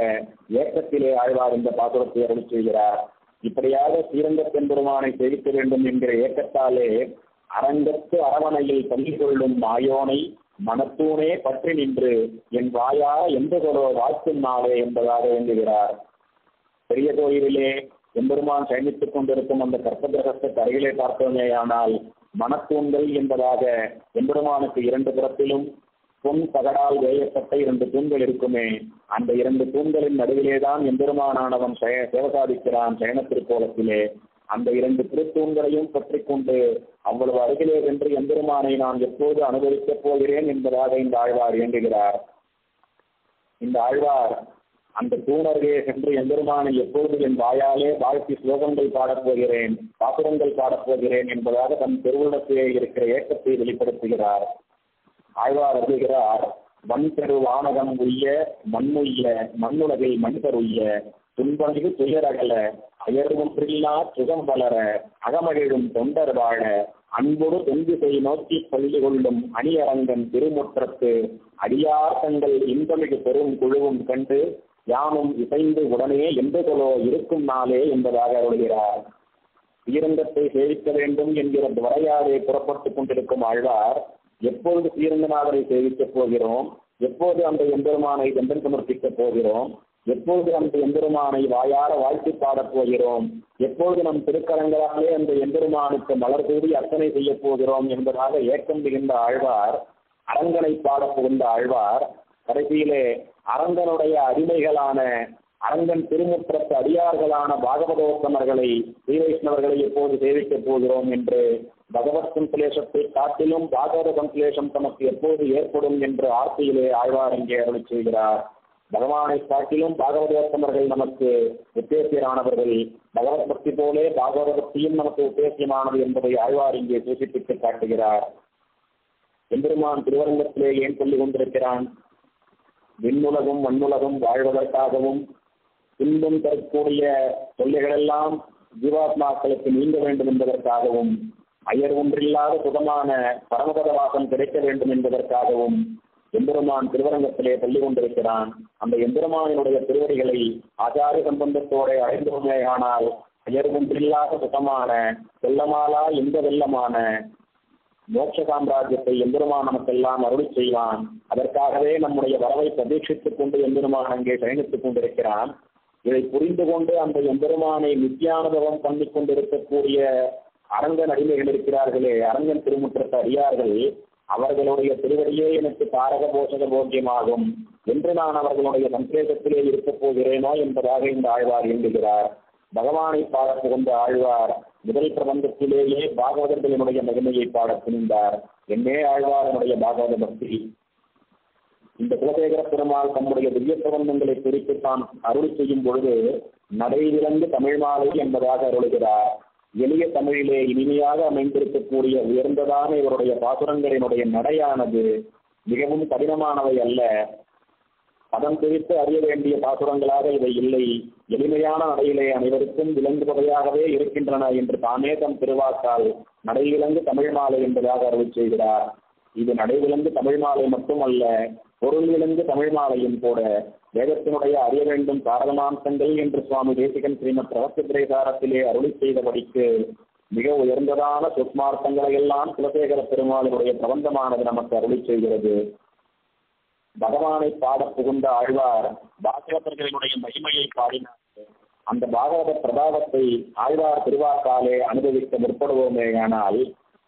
ஏக்கத்திலே ஆழ்வார் இந்த பாசுரத்தை அருள் செய்கிறார். இப்படியாக ஸ்ரீரங்க பெருமானை சேவிக்க வேண்டும் என்கிற ஏக்கத்தாலே அரங்கத்து அரவணையில் பள்ளி கொள்ளும் மாயோனை மனத்தூனே பற்றி நின்று என் வாயா எந்த வாழ்த்தும் நாளே என்பதாக எழுந்துகிறார் பெரிய கோயிலிலே எம்பெருமான் சயனித்துக் கொண்டிருக்கும் அந்த கற்பகிரகத்தை அருகிலே பார்த்தோமேயானால் மனத்தூண்கள் என்பதாக எம்பெருமானுக்கு இரண்டு புறத்திலும் பொன் தகடால் வேயப்பட்ட இரண்டு தூண்கள் இருக்குமே அந்த இரண்டு தூண்களின் நடுவிலேதான் எம்பெருமானானவன் சய சேவசாதிக்கிறான் சயன திருக்கோலத்திலே அந்த இரண்டு திருத்தூண்களையும் பற்றி கொண்டு அவ்வளவு அருகிலே சென்று எம்பெருமானை நான் எப்போது அனுபவிக்கப் போகிறேன் என்பதாக இந்த ஆழ்வார் இயங்குகிறார் இந்த ஆழ்வார் அந்த தூணருகே சென்று எம்பெருமானை எப்பொழுது என் வாயாலே வாழ்த்தி ஸ்லோகங்கள் பாடப் போகிறேன் பாசுரங்கள் பாடப் போகிறேன் என்பதாக தன் பெருவுடத்திலே இருக்கிற ஏக்கத்தை வெளிப்படுத்துகிறார். ஆழ்வார் அறிகிறார் மண் பெரு வானகம் உய்ய மண்ணுய்ய மண்ணுலகில் மனிதர் உய்ய துன்பமிகு துயரகல அயர்வொன்றில்லா சுகம் வளர அகமகிழும் தொண்டர் வாழ அன்போடு தொங்குசை நோக்கி பள்ளி கொள்ளும் அணியரங்கன் திருமுற்றத்து அடியார் தங்கள் இன்பமிகு பெரும் குழுவும் கண்டு யானும் இசைந்து உடனே எந்ததொலோ இருக்கும் நாளே என்பதாக அருள்கிறார். உயிரங்கத்தை சேவிக்க வேண்டும் என்கிற துவரையாலே புறப்பட்டுக் கொண்டிருக்கும் ஆழ்வார் எப்பொழுது ஸ்ரீரங்கநாதரை சேவிக்கப் போகிறோம்? எப்போது அந்த எம்பெருமானை தண்டன் சமர்ப்பிக்கப் போகிறோம்? எப்போது அந்த எம்பெருமானை வாயார வாழ்த்து பாடப் போகிறோம்? எப்போது நம் திருக்கரங்களாலே அந்த எம்பெருமானுக்கு மலர் கூடி அர்ச்சனை செய்யப் போகிறோம் என்பதாக ஏக்கம் மிகுந்த ஆழ்வார் அரங்கனை பாடப் புகுந்த ஆழ்வார் கடைசியிலே அரங்கனுடைய அடிமைகளான அரங்கன் திருமுற்றத்து அடியார்களான பாகவதோத்தமர்களை ஸ்ரீ வைஷ்ணவர்களை எப்போது சேவிக்கப் போகிறோம் என்று பகவத் சம்சலேஷத்தை காட்டிலும் பாகவத சம்சலேஷம் தமக்கு எப்போது ஏற்படும் என்று ஆர்த்தியிலே ஆழ்வார் இங்கே அருள் செய்கிறார். பகவானை காட்டிலும் பாகவதோத்தமர்கள் நமக்கு உத்தேசியரானவர்கள் பகவத் பக்தி போலே பாகவத பக்தியும் நமக்கு உத்தேசியமானது என்பதை ஆழ்வார் இங்கே சூசிப்பித்து காட்டுகிறார். எம்பெருமான் திருவரங்கத்திலே ஏன் சொல்லிக் கொண்டிருக்கிறான்? விண்ணுலகும் மண்ணுலகும் வாழ்வதற்காகவும் இன்பம் தரக்கூடிய தொல்லைகளெல்லாம் ஜீவாத்மாக்களுக்கு நீங்க வேண்டும் என்பதற்காகவும். அயர் ஒன்றில்லாத சுகமான பரமபதவாசம் கிடைக்க வேண்டும் என்பதற்காகவும் எம்பெருமான் திருவரங்கத்திலே பள்ளி கொண்டிருக்கிறான். அந்த எம்பெருமானினுடைய திருவடிகளை ஆச்சாரிய சம்பந்தத்தோட அடைந்தோமே ஆனால் அயர் ஒன்றில்லாத சுகமான வெள்ளமாலா எந்த வெள்ளமான மோட்ச சாம்ராஜ்யத்தை எம்பெருமான் நமக்கெல்லாம் அருள் செய்வான். அதற்காகவே நம்முடைய வரவை பிரதீட்சித்துக் கொண்டு எம்பெருமான் அங்கே பயணித்துக் கொண்டிருக்கிறான். இதை புரிந்து கொண்டு அந்த எம்பெருமானை நித்தியானுபவம் பண்ணி கொண்டிருக்கக்கூடிய அரங்கன் அடிமைகள் இருக்கிறார்களே அரங்கன் திருமுற்றத்தை அறியார்கள். அவர்களுடைய திருவடியே எனக்கு தாரக போஷக போக்கியமாகும். என்று நான் அவர்களுடைய சந்தேகத்திலே இருக்கப் போகிறேனோ என்பதாக இந்த ஆழ்வார் எண்ணுகிறார். பகவானை பாட புகுந்த ஆழ்வார் முதல் பிரபந்தத்திலேயே பாகவதர்களினுடைய மகிமையை பாட துணிந்தார் என்னே ஆழ்வாரனுடைய பாகவத பக்தி. இந்த குலசேகர பெருமாள் தம்முடைய திவ்ய பிரபந்தங்களை குறித்து தான் அருள் செய்யும் பொழுது நடைவிலங்கு தமிழ் மாலை என்பதாக அருளுகிறார். எளிய தமிழிலே இனிமையாக அமைந்திருக்கக்கூடிய உயர்ந்ததான இவருடைய பாசுரங்களினுடைய நடையானது மிகவும் கடினமானவை அல்ல. பதம் குறித்து அறிய வேண்டிய பாசுரங்களாக இவை இல்லை. எளிமையான நடையிலே அனைவருக்கும் விளங்குபவையாகவே இருக்கின்றன என்று தானே தம் திருவாக்கால் நடைவிலங்கு தமிழ் மாலை என்பதாக அருள் செய்கிறார். இது நடைவிலங்கு தமிழ் மாலை மட்டுமல்ல பொருள் விலங்கு தமிழ் மாலையும் கூட வேதத்தினுடைய அறிய வேண்டும் காரணமாம்சங்கள் என்று சுவாமி தேசிகன் ஸ்ரீமத் ரகசியத்திரேசாரத்திலே அருளி செய்தபடிக்கு மிக உயர்ந்ததான சுஸ்மார்த்தங்களை எல்லாம் குலசேகர பெருமாளுடைய பிரபந்தமானது நமக்கு அருளி செய்கிறது. பகவானை பாட புகுந்த ஆழ்வார் பாகவதர்களினுடைய மகிமையை பாடினார். அந்த பாகவத பிரபாவத்தை ஆழ்வார் திருவாக்காலே அனுபவிக்க முற்படுவோமே ஆனால்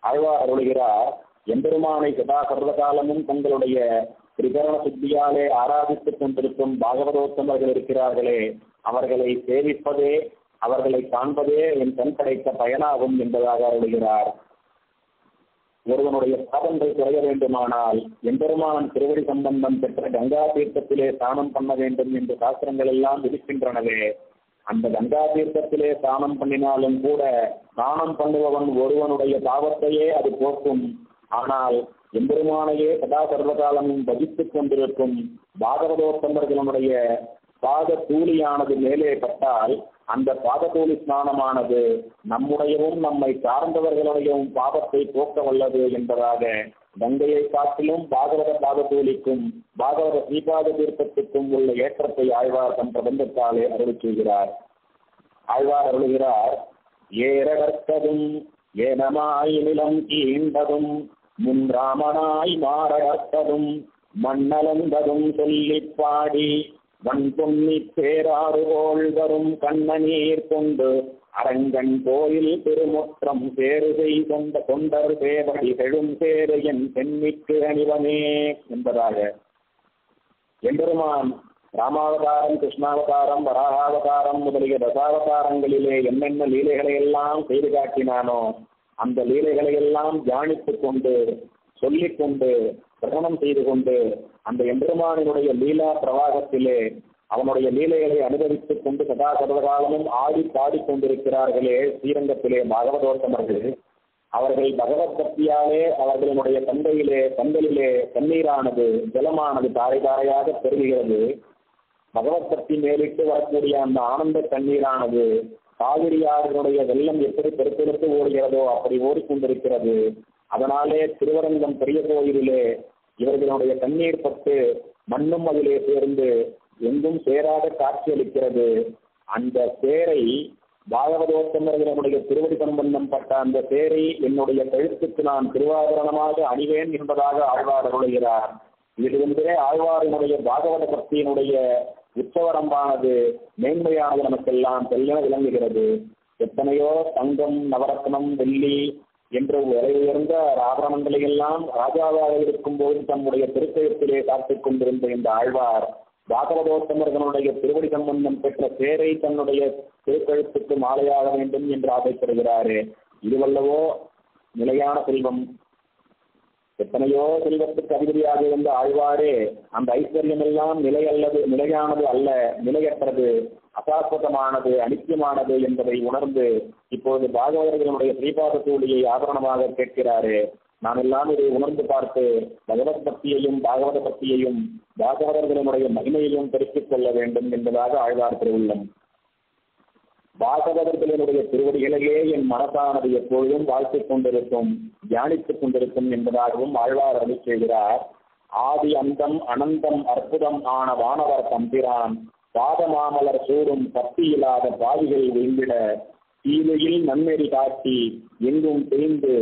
ஆழ்வார் அருளுகிறார் எம்பெருமானை சதா சர்வகாலமும் தங்களுடைய திரிகரண சித்தியாலே ஆராதித்துக் கொண்டிருக்கும் பாகவதோத்தமர்கள் இருக்கிறார்களே அவர்களை சேவிப்பதே அவர்களை காண்பதே என் கண் கிடைத்த பயனாகும் என்பதாக அருளுகிறார். ஒருவனுடைய பாதங்கள் குறைய வேண்டுமானால் எம்பெருமான் திருவடி சம்பந்தம் பெற்ற கங்கா தீர்த்தத்திலே தானம் பண்ண வேண்டும் என்று சாஸ்திரங்கள் எல்லாம் விதிக்கின்றனவே. அந்த கங்கா தீர்த்தத்திலே தானம் பண்ணினாலும் கூட தானம் பண்ணுபவன் ஒருவனுடைய பாவத்தையே அது போக்கும். ஆனால் எம்பெருமானையே சதா சர்வகாலமும் பஜித்துக் கொண்டிருக்கும் பாகவதோத்தமர்களுடைய பாத தூளியானது மேலே பட்டால் அந்த பாதத்தூளி ஸ்நானமானது நம்முடையவும் நம்மை சார்ந்தவர்களுடையவும் பாவத்தை போக்க வல்லது என்பதாக கங்கையை காட்டிலும் பாகவத பாதத்தூளிக்கும் பாகவத ஸ்ரீபாத தீர்த்தத்துக்கும் உள்ள ஏற்றத்தை ஆழ்வார் தம் பிரபந்தத்தாலே அருள் செய்கிறார் ஆழ்வார் அருளுகிறார் ஏரகர்த்ததும் ஏனமாய் நிலம் கீண்டதும் முன்ராமனாய் மாறடர்த்ததும் மண்ணலந்ததும் சொல்லிப் பாடி வன் பொன்னி பேராறு போல் வரும் கண்ணநீர் கொண்டு அரங்கன் கோயில் திருமுற்றம் சேருகை கொண்ட தொண்டர் சேவடி செழும் சேரு என் பெண்ணிக்கு அணிவனே என்பதாக எம்பெருமான் ராமாவதாரம் கிருஷ்ணாவதாரம் வராகாவதாரம் முதலிய தசாவதாரங்களிலே என்னென்ன லீலைகளை எல்லாம் செய்து காட்டினானோ அந்த லீலைகளை எல்லாம் தியானித்துக் கொண்டு சொல்லிக் கொண்டு பிரகடனம் செய்து கொண்டு அந்த எம்பெருமானினுடைய லீலா பிரவாகத்திலே அவனுடைய லீலைகளை அனுபவித்துக் கொண்டு சதா சர்வகாலமும் ஆடி பாடிக்கொண்டிருக்கிறார்களே ஸ்ரீரங்கத்திலே பாகவதோத்தமர்கள் அவர்கள் பகவத் பக்தியாலே அவர்களுடைய தந்தையிலே தந்தலிலே தண்ணீரானது ஜலமானது தாரை தாரையாக பெருகுகிறது. பகவத் பக்தி மேலிட்டு வரக்கூடிய அந்த ஆனந்த தண்ணீரானது காவிரியாருடைய வெள்ளம் எப்படி பெருப்பெடுத்து ஓடுகிறதோ அப்படி ஓடிக்கொண்டிருக்கிறது. அதனாலே திருவரங்கம் பெரிய கோயிலிலே இவர்களுடைய தண்ணீர் பட்டு மண்ணும் அதிலே சேர்ந்து எங்கும் சேராத காட்சியளிக்கிறது அந்த சேரை பாகவதோத்தமர்களுடைய திருவடி சம்பந்தம் பட்ட அந்த சேரை என்னுடைய கழுத்துக்கு நான் திருவாபரணமாக அணிவேன் என்பதாக ஆழ்வார் அருளுகிறார். இதிலிருந்தே ஆழ்வாரினுடைய பாகவத பக்தியினுடைய உச்சவரம்பானது மேன்மையானது நமக்கெல்லாம் தெல்ல விளங்குகிறது. எத்தனையோ தங்கம் நவரத்னம் வெள்ளி என்று விலை உயர்ந்த ஆபரணங்களை எல்லாம் ராஜாவாக இருக்கும்போது தம்முடைய திருக்கயத்திலே காத்துக் கொண்டிருந்த இந்த ஆழ்வார் பாகவதோத்தமர்களுடைய திருவடி சம்பந்தம் பெற்ற பேரை தன்னுடைய திருக்கழுத்துக்கு மாலையாக வேண்டும் என்று ஆசைப்படுகிறாரே. இதுவல்லவோ நிலையான செல்வம். எத்தனையோ செல்வத்துக்கு அதிபதியாக இருந்த ஆழ்வாரே அந்த ஐஸ்வர்யம் எல்லாம் நிலை அல்லது நிலையானது அல்ல நிலையற்றது அசாஸ்வதமானது அனித்தியமானது என்பதை உணர்ந்து இப்போது பாகவதர்களுடைய ஸ்ரீபாத தூளியை ஆபரணமாக கேட்கிறாரு. நாம் எல்லாம் இதை உணர்ந்து பார்த்து பகவத் பக்தியையும் பாகவத பக்தியையும் பாகவதர்களுடைய மகிமையையும் பெருக்கிக் கொள்ள வேண்டும் என்பதாக ஆழ்வார் திருவுள்ளம் வாசகர்களினுடைய திருவடிகளையே என் மனசானது எப்பொழுதும் வாழ்த்திக் கொண்டிருக்கும் தியானித்துக் கொண்டிருக்கும் என்பதாகவும் ஆழ்வார் அருள் செய்கிறார். ஆதி அந்தம் அனந்தம் அற்புதம் ஆன வானவர் தம்பிரான் பாதமாமலர் சூடும் பக்தியில்லாத பாவிகள் விழுந்திட தீமையில் நன்னெறி காட்டி எங்கும் தெரிந்து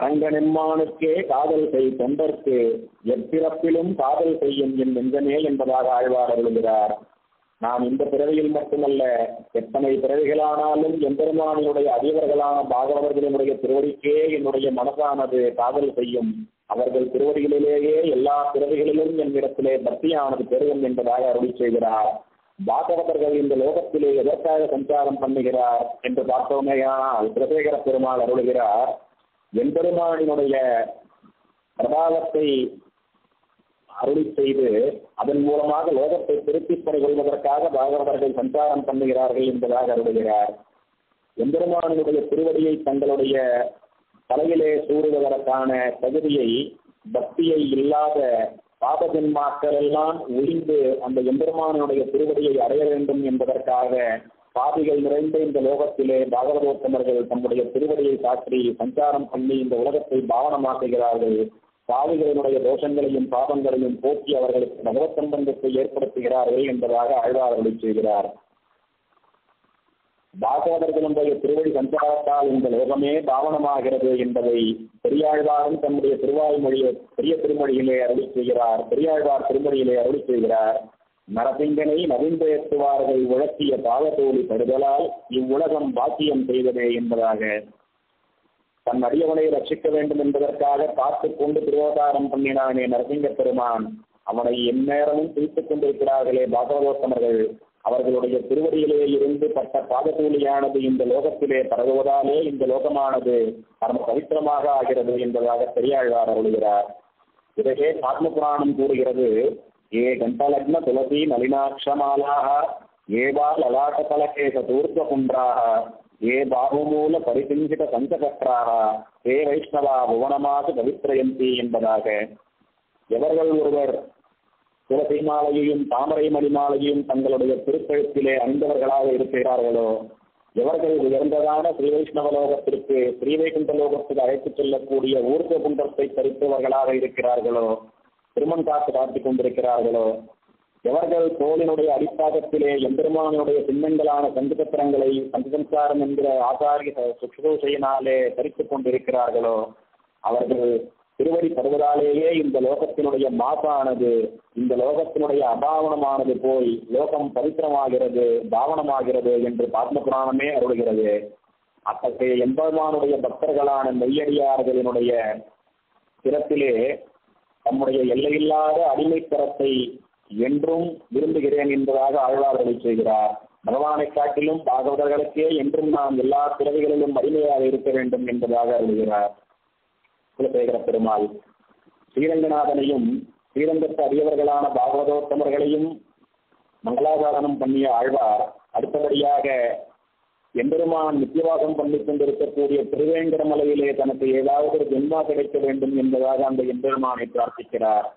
அரங்கனெம்மானுக்கே காதல் செய் தொண்டர்க்கு எப்பிறப்பிலும் காதல் செய்யும் என் நெஞ்சமே என்பதாக ஆழ்வார் அருளுகிறார். நாம் இந்த பிறவியில் மட்டுமல்ல எத்தனை பிறவிகளானாலும் எம்பெருமானினுடைய அதிபர்களான பாகவதர்களினுடைய திருவடிக்கே என்னுடைய மனசானது காதல் செய்யும். அவர்கள் திருவடிகளிலேயே எல்லா பிறவிகளிலும் என்னிடத்திலே பக்தியானது பெருகும் என்பதாக அருளி செய்கிறார். பாகவதர்கள் இந்த லோகத்திலே எதற்காக சஞ்சாரம் பண்ணுகிறார் என்று பார்த்தோமேயானால் பிரசேகர பெருமாள் அருளுகிறார் எம்பெருமானினுடைய பிரபாவத்தை அருளி செய்து அதன் மூலமாக லோகத்தை திருப்பிப் கொள்வதற்காக பாகவதர்கள் சஞ்சாரம் பண்ணுகிறார்கள் என்பதாக அருளுகிறார். எம்பெருமானுடைய திருவடியை தங்களுடைய தலையிலே சூடுவதற்கான தகுதியை பக்தியை இல்லாத பாபஜன்மாக்கள் எல்லாம் ஒழிந்து அந்த எம்பெருமானுடைய திருவடியை அடைய வேண்டும் என்பதற்காக பாதிகள் நிறைந்த இந்த லோகத்திலே பாகவதோத்தமர்கள் தம்முடைய திருவடியை சாற்றி சஞ்சாரம் பண்ணி இந்த உலகத்தை பாவனமாக்குகிறார்கள். பாவிகளினுடைய தோஷங்களையும் பாபங்களையும் போக்கி அவர்களுக்கு பகவத் சம்பந்தத்தை ஏற்படுத்துகிறார்கள் என்பதாக ஆழ்வார் அருளி செய்கிறார். பாகவதர்களுடைய திருவடி சஞ்சாரத்தால் இந்த லோகமே பாவனமாகிறது என்பதை பெரியாழ்வாரும் தன்னுடைய திருவாய்மொழியை பெரிய திருமொழியிலே அருளி செய்கிறார். பெரியாழ்வார் திருமொழியிலே அருளி செய்கிறார். நரசிங்கனை நவீன்பயத்துவார்கள் உழக்கிய பாவத்தோழி படுதலால் இவ்வுலகம் பாக்கியம் செய்ததே என்பதாக தன் அடியவனை ரட்சிக்க வேண்டும் என்பதற்காக பார்த்து கொண்டு திருவோதாரம் பண்ணினானே நரசிங்க பெருமான். அவனை எந்நேரமும் பிரித்துக் கொண்டிருக்கிறார்களே பாகவதோத்தமர்கள். அவர்களுடைய திருவடியிலே இருந்து பட்ட பாதகூலியானது இந்த லோகத்திலே பரவுவதாலே இந்த லோகமானது பரம பவித்திரமாக ஆகிறது என்பதாக பெரியாழ்வார் அருளுகிறார். இதையே ஆத்ம புராணம் கூறுகிறது. ஏ கண்டலக்ன துளசி நளினாட்சமாலாக ஏவா லலாட்ட தலகேச சதூர்த்த குன்றாக ஏ பாகுமூல பரிசிஞ்சித சங்ககற்றாக ஏ வைஷ்ணவா புவனமாக பவித்ரயந்தி என்பதாக எவர்கள் ஒருவர் துளசி மாலையையும் தாமரை மணி மாலையையும் தங்களுடைய திருக்கழுத்திலே அணிந்தவர்களாக இருக்கிறார்களோ எவர்கள் உயர்ந்ததான ஸ்ரீ வைஷ்ணவ லோகத்திற்கு ஸ்ரீ வைகுண்ட லோகத்துக்கு அழைத்துச் செல்லக்கூடிய ஊர்வ குண்டத்தை தரித்தவர்களாக இருக்கிறார்களோ திருமண் காத்து காத்துக் கொண்டிருக்கிறார்களோ எவர்கள் தோளினுடைய அடிப்பாகத்திலே எம்பெருமானுடைய சின்னங்களான சங்கச்சத்திரங்களை பஞ்சசம்சாரம் என்கிற ஆசாரிய சுற்றுசையினாலே தரித்துக் கொண்டிருக்கிறார்களோ அவர்கள் திருவடி பருவதாலேயே இந்த லோகத்தினுடைய மாசானது இந்த லோகத்தினுடைய அபாவனமானது போய் லோகம் பவித்திரமாகிறது பாவனமாகிறது என்று பாத்ம புராணமே அருளுகிறது. அத்தகைய எம்பெருமானுடைய பக்தர்களான மெய்யடியார்களினுடைய சிறப்பிலே தம்முடைய எல்லையில்லாத அடிமைத்தரத்தை என்றும் விரும்புகிறேன் என்பதாக ஆழ்வார்களை செய்கிறார் பகவானை காட்டிலும் பாகவதர்களுக்கே என்றும் நாம் எல்லா பிறவிகளிலும் வலிமையாக இருக்க வேண்டும் என்பதாக அருள்கிறார். குலசேகர பெருமாள் ஸ்ரீரங்கநாதனையும் ஸ்ரீரங்கத்து அடியவர்களான பாகவதோத்தமர்களையும் மங்களாசாரணம் பண்ணிய ஆழ்வார் அடுத்தபடியாக எம்பெருமான் நித்தியவாசம் பண்ணிக் கொண்டிருக்கக்கூடிய திருவேங்கடமலையிலே தனக்கு ஏதாவது ஒரு ஜென்மா கிடைக்க வேண்டும் என்பதாக அந்த எம்பெருமானை பிரார்த்திக்கிறார்.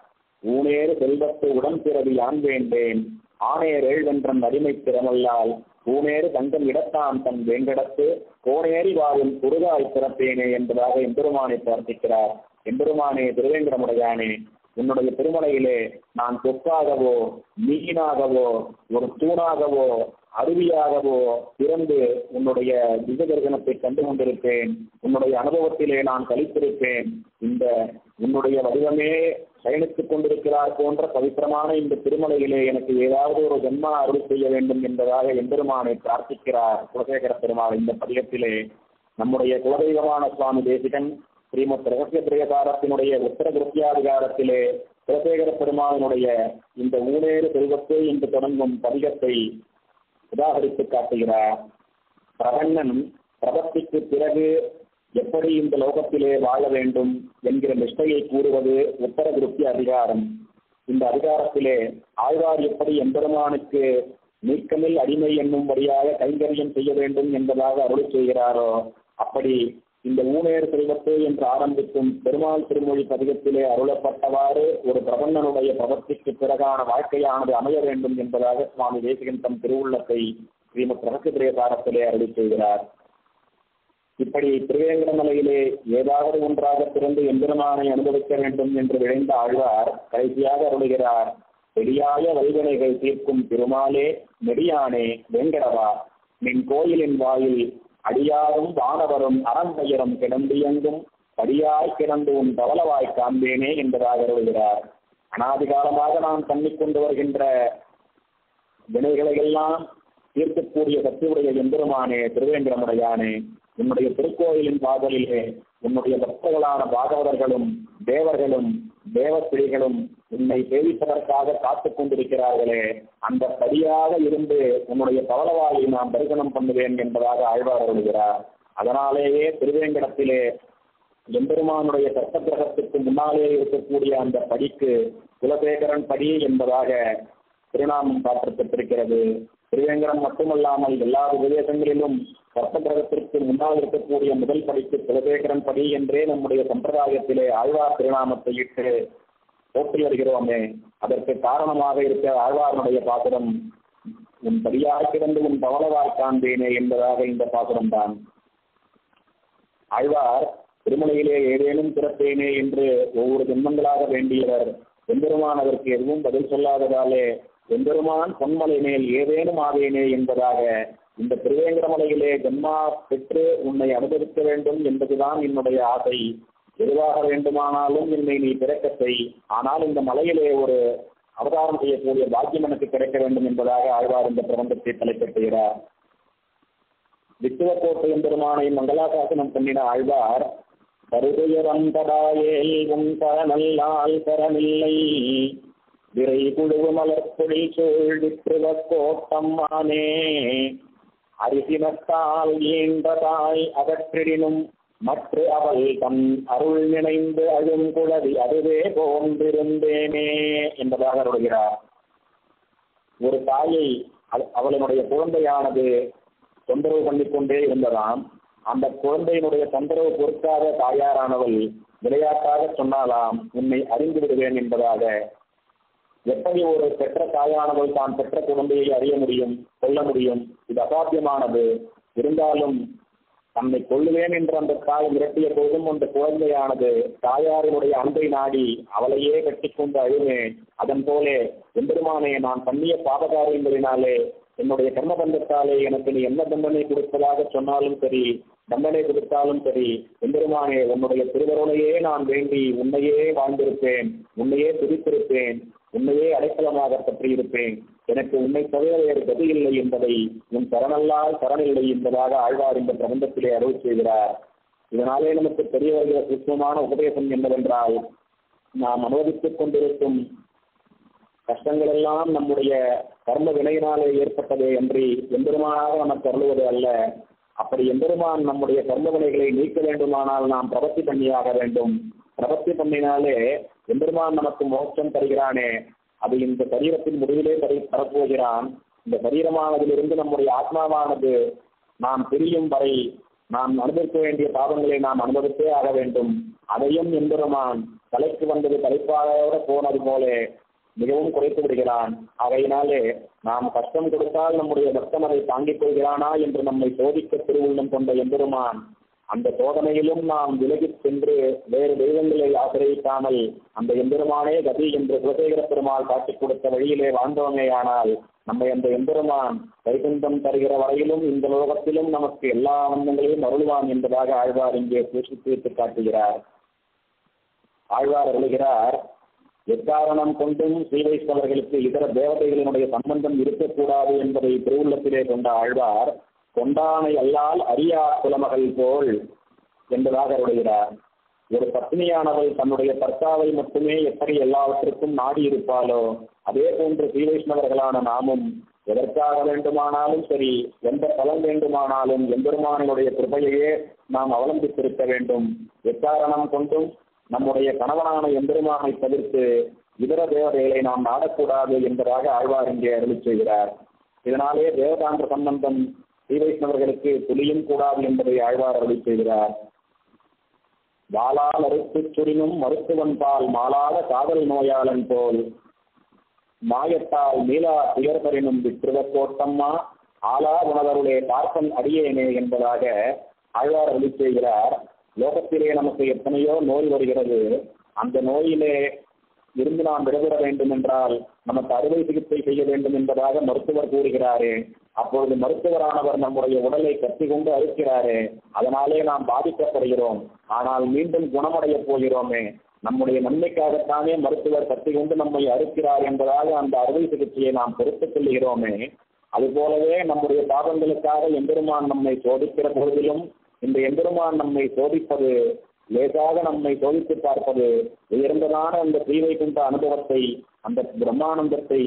ஊனேறு செல்வத்து உடன் பிறவி யான் வேண்டேன்? ஆனேர் ஏழ்வென்றன் அடிமை திறமல்லால் ஊனேறு தங்கம் இடத்தான் தன் வேங்கடத்து கோனேறி வாழும் குருகாய் பிறப்பேனே என்பதாக எம்பெருமானை பிரார்த்திக்கிறார். எம்பெருமானே திருவேங்கடமுடையானே உன்னுடைய திருமலையிலே நான் கொக்காகவோ மீனாகவோ ஒரு தூணாகவோ அருவியாகவோ பிறந்து உன்னுடைய திவ்ய கண்டு கொண்டிருப்பேன் உன்னுடைய அனுபவத்திலே நான் கழித்திருப்பேன் இந்த உன்னுடைய வடிவமே பயணித்துக் கொண்டிருக்கிறார் போன்ற பவித்திரமான இந்த திருமலையிலே எனக்கு ஏதாவது ஒரு ஜென்மா அருள் செய்ய வேண்டும் என்பதாக எம்பெருமானை பிரார்த்திக்கிறார் குலசேகர பெருமாள் இந்த பதிகத்திலே. நம்முடைய குலதெய்வமான சுவாமி தேசிகன் ஸ்ரீமத் ரகசிய பிரியகாரத்தினுடைய உத்தர கிருத்தியாதிகாரத்திலே குலசேகர பெருமாளினுடைய இந்த ஊனேறு செல்வத்தை என்று தொடங்கும் பதிகத்தை உதாகரித்து காட்டுகிறார். பிரபன்னன் பிரபத்திக்கு பிறகு எப்படி இந்த லோகத்திலே வாழ வேண்டும் என்கிற நிஷ்டையை கூறுவது உத்தர திருப்தி அதிகாரம். இந்த அதிகாரத்திலே ஆழ்வார் எப்படி எம்பெருமானுக்கு நீக்கமில் அடிமை என்னும்படியாக கைங்கரியம் செய்ய வேண்டும் என்பதாக அருள் செய்கிறாரோ அப்படி இந்த ஊனேர் செல்வத்தை என்று ஆரம்பிக்கும் பெருமாள் திருமொழி பதிகத்திலே அருளப்பட்டவாறு ஒரு பிரபன்னனுடைய பிரபத்திற்கு பிறகான வாழ்க்கையானது அமைய வேண்டும் என்பதாக சுவாமி தேசிகன் தம் திருவுள்ளத்தை ஸ்ரீமத் ரகசியபிரியகாரத்திலே அருள் செய்கிறார். இப்படி திருவேங்கடமலையிலே ஏதாவது ஒன்றாக பிறந்து எம்பெருமானை அனுபவிக்க வேண்டும் என்று விளைந்த ஆழ்வார் கடைசியாக அருளுகிறார் பெரியாய வைகனைகள் தீர்க்கும் திருமாலே நெடியானே வெங்கடவா நின் கோயிலின் வாயில் அடியாரும் வானவரும் அறம்பெயரும் கிடந்தியங்கும் படியாய் கிடந்து உன் தவளவாய் காண்பேனே என்பதாக அருளுகிறார். அனாதிகாலமாக நாம் தண்ணிக்கொண்டு வருகின்ற வினைகளை எல்லாம் தீர்க்கக்கூடிய சக்தியுடைய எம்பெருமானே திருவேந்திரமுடையானே உன்னுடைய திருக்கோயிலின் காதலிலே உன்னுடைய பக்தர்களான பாகவதர்களும் தேவர்களும் தேவஸ்திரிகளும் உன்னை சேவிப்பதற்காக காத்துக் கொண்டிருக்கிறார்களே. அந்த படியாக இருந்து உன்னுடைய பவளவாயை நான் தரிசனம் பண்ணுவேன் என்பதாக ஆழ்வார் வருகிறார் அதனாலேயே திருவேங்கடத்திலே எம்பெருமானுடைய சட்ட கிரகத்துக்கு முன்னாலே இருக்கக்கூடிய அந்த படிக்கு குலசேகரன் படி என்பதாக திருநாமம் காட்டப்பட்டிருக்கிறது. திருவேங்கடம் மட்டுமல்லாமல் எல்லா உபதேசங்களிலும் சர்ப்ப முன்னால் இருக்கக்கூடிய முதல் படிக்கு குலசேகரன் படி என்றே நம்முடைய சம்பிரதாயத்திலே ஆழ்வார் திருநாமத்தை இட்டு போற்றி வருகிறோமே அதற்கு காரணமாக இருக்க ஆழ்வாருடைய பாசுரம் உன் படியாக கிடந்து உன் பவளவாய் காண்பேனே என்பதாக இந்த பாசுரம் தான் ஆழ்வார் திருமலையிலே ஏதேனும் பிறப்பேனே என்று ஒவ்வொரு ஜென்மங்களாக வேண்டியவர் எம்பெருமான் அதற்கு எதுவும் பதில் சொல்லாததாலே எம்பெருமான் பொன்மலை மேல் ஏதேனும் ஆவேனே என்பதாக இந்த திருவேங்கடமலையிலே ஜென்மா பெற்று உன்னை அனுபவிக்க வேண்டும் என்பதுதான் என்னுடைய ஆசை. எதுவாக வேண்டுமானாலும் என்னை நீ பிறக்க செய். ஆனால் இந்த மலையிலே ஒரு அவதாரம் செய்யக்கூடிய பாக்கியம் எனக்கு கிடைக்க வேண்டும் என்பதாக ஆழ்வார் இந்த பிரபந்தத்தை தலைப்பெற்றுகிறார் வித்துவக்கோட்டை பெருமானை மங்களாசாசனம் பண்ணின ஆழ்வார் கருதுயரந்தடாயேல் உன் கரநல்லால் கரமில்லை விரை குழுவு மலர்பொழி சூழ் விற்றுவ ஆனே. அரிசினத்தால் ஈண்டதாய் அகற்றிடினும் மற்ற அவள் தன் அருள் நினைந்து அழும் குழவி அதுவே போன்றிருந்தேனே என்பதாக அருள்கிறார். ஒரு தாயை அவளுடைய குழந்தையானது தொந்தரவு பண்ணிக்கொண்டே இருந்ததாம். அந்த குழந்தையினுடைய தொந்தரவு பொறுக்காத தாயாரானவள் விளையாட்டாக சொன்னாலாம் உன்னை அறிந்து விடுவேன் என்பதாக. எப்படி ஒரு பெற்ற தாயானவள் தான் பெற்ற குழந்தையை அறிய முடியும் சொல்ல முடியும்? இது அசாத்தியமானது. இருந்தாலும் தன்னை கொள்ளுவேன் என்று அந்த தாய் மிரட்டிய போதும் அந்த குழந்தையானது தாயாரினுடைய அன்பை நாடி அவளையே கட்டிக்கொண்டு அழுவேன். அதன் போலே எம்பெருமானே நான் பண்ணிய பாபகாரியங்களினாலே என்னுடைய கர்மபந்தத்தாலே எனக்கு நீ என்ன தண்டனை கொடுப்பதாக சொன்னாலும் சரி தண்டனை கொடுத்தாலும் சரி எம்பெருமானே உன்னுடைய திருவருளையே நான் வேண்டி உன்னையே வாழ்ந்திருப்பேன் உன்னையே துதித்திருப்பேன் உன்னையே அடைக்கலமாக பற்றியிருப்பேன். எனக்கு உன்னை தவிர வேறு கதி இல்லை என்பதை உன் தரணல்லால் சரணில்லை என்பதாக ஆழ்வார் இந்த பிரபந்தத்திலே அருள் செய்கிறார். இதனாலே நமக்கு தெரிய வருகிற உபதேசம் என்னவென்றால் நாம் அனுபவித்துக் கொண்டிருக்கும் கஷ்டங்கள் எல்லாம் நம்முடைய கர்ம வினையினாலே ஏற்பட்டதே அன்றி எம்பெருமானாக நமக்கு அருளுவது அல்ல. அப்படி எம்பெருமான் நம்முடைய கர்ம வினைகளை நீக்க வேண்டுமானால் நாம் பிரபத்தி பண்ணியாக வேண்டும். பிரபத்தி பண்ணினாலே எம்பெருமான் நமக்கு மோட்சம் தருகிறானே. அது இந்த சரீரத்தின் முடிவிலே தரை தரப்போகிறான் இந்த சரீரமானதிலிருந்து நம்முடைய ஆத்மாவானது நாம் பிரியும் வரை நாம் அனுபவிக்க வேண்டிய பாவங்களை நாம் அனுபவித்தே ஆக வேண்டும். அதையும் எம்பெருமான் தலைக்கு வந்தது தலைப்பாக போனது போல மிகவும் குறைத்து விடுகிறான். அவையினாலே நாம் கஷ்டம் கொடுத்தால் நம்முடைய பக்தன் அதை தாங்கிக் கொள்கிறானா என்று நம்மை சோதிக்க திருவுள்ளம் கொண்ட எம்பெருமான் அந்த சோதனையிலும் நாம் விலகிச் சென்று வேறு தெய்வங்களை ஆசிரியக்காமல் அந்த எம்பெருமானே கதி என்று குலசேகர பெருமாள் காட்டிக் கொடுத்த வழியிலே வாழ்ந்தோமேயானால் நம்மை அந்த எம்பெருமான் வைகுந்தம் தருகிற வரையிலும் இந்த லோகத்திலும் நமக்கு எல்லா ஆனந்தங்களையும் அருள்வான் என்பதாக ஆழ்வார் இங்கே சூசித்து காட்டுகிறார். ஆழ்வார் அருளுகிறார் எக்காரணம் கொண்டும் ஸ்ரீவைஷ்ணவர்களுக்கு இதர தேவதைகளினுடைய சம்பந்தம் இருக்கக்கூடாது என்பதை திருவுள்ளத்திலே கொண்ட ஆழ்வார் கொண்டானை அல்லால் அரியா குலமகள் போல் என்பதாக அருளுகிறார் ஒரு பத்னியானவள் தன்னுடைய கர்த்தாவை மட்டுமே எப்படி எல்லாவற்றுக்கும் நாடி இருப்பாளோ அதே போன்று ஸ்ரீவைஷ்ணவர்களான நாமும் எதற்காக வேண்டுமானாலும் சரி எந்த பலன் வேண்டுமானாலும் எம்பெருமானனுடைய கிருபையையே நாம் அவலம்பித்திருக்க வேண்டும். எக்காரணம் கொண்டும் நம்முடைய கணவனான எம்பெருமானை தவிர்த்து இதர தேவதைகளை நாம் நாடக்கூடாது என்பதாக ஆழ்வார் இங்கே அருளி செய்கிறார். இதனாலே தேவதாந்திர சம்பந்தம் ஸ்ரீ வைஷ்ணவர்களுக்கு துளியும் கூடாது என்பதை ஆழ்வார் அருளி செய்கிறார். வாளால் அறுத்துச் சுரினும் மருத்துவன் பால் மாலாத காதல் நோயாளன் போல். மாயத்தால் மீளா துயர்பரினும் விற்றுவக்கோட்டம்மா ஆலா உணவருளே பார்ப்பன் அடியேனே என்பதாக ஆழ்வார் அருளி செய்கிறார். லோகத்திலே நமக்கு எத்தனையோ நோய் வருகிறது. அந்த நோயிலே இருந்து நாம் விடுபட வேண்டும் என்றால் நமக்கு அறுவை சிகிச்சை செய்ய வேண்டும் என்பதாக மருத்துவர் கூறுகிறாரே. அப்பொழுது மருத்துவரானவர் நம்முடைய உடலை கத்தி கொண்டு அறுக்கிறாரே அதனாலே நாம் பாதிக்கப்படுகிறோம். ஆனால் மீண்டும் குணமடைய போகிறோமே நம்முடைய நன்மைக்காகத்தானே மருத்துவர் கத்தி கொண்டு நம்மை அறுக்கிறார் என்பதாக அந்த அறுவை சிகிச்சையை நாம் பொறுத்துக் கொள்கிறோமே அதுபோலவே நம்முடைய பாவங்களுக்காக எம்பெருமான் நம்மை சோதிக்கிற பொழுதிலும் இந்த எம்பெருமான் நம்மை சோதிப்பது லேசாக நம்மை சோதித்து பார்ப்பது உயர்ந்ததான அந்த ஸ்ரீவைகுண்ட அனுபவத்தை அந்த பிரம்மானந்தத்தை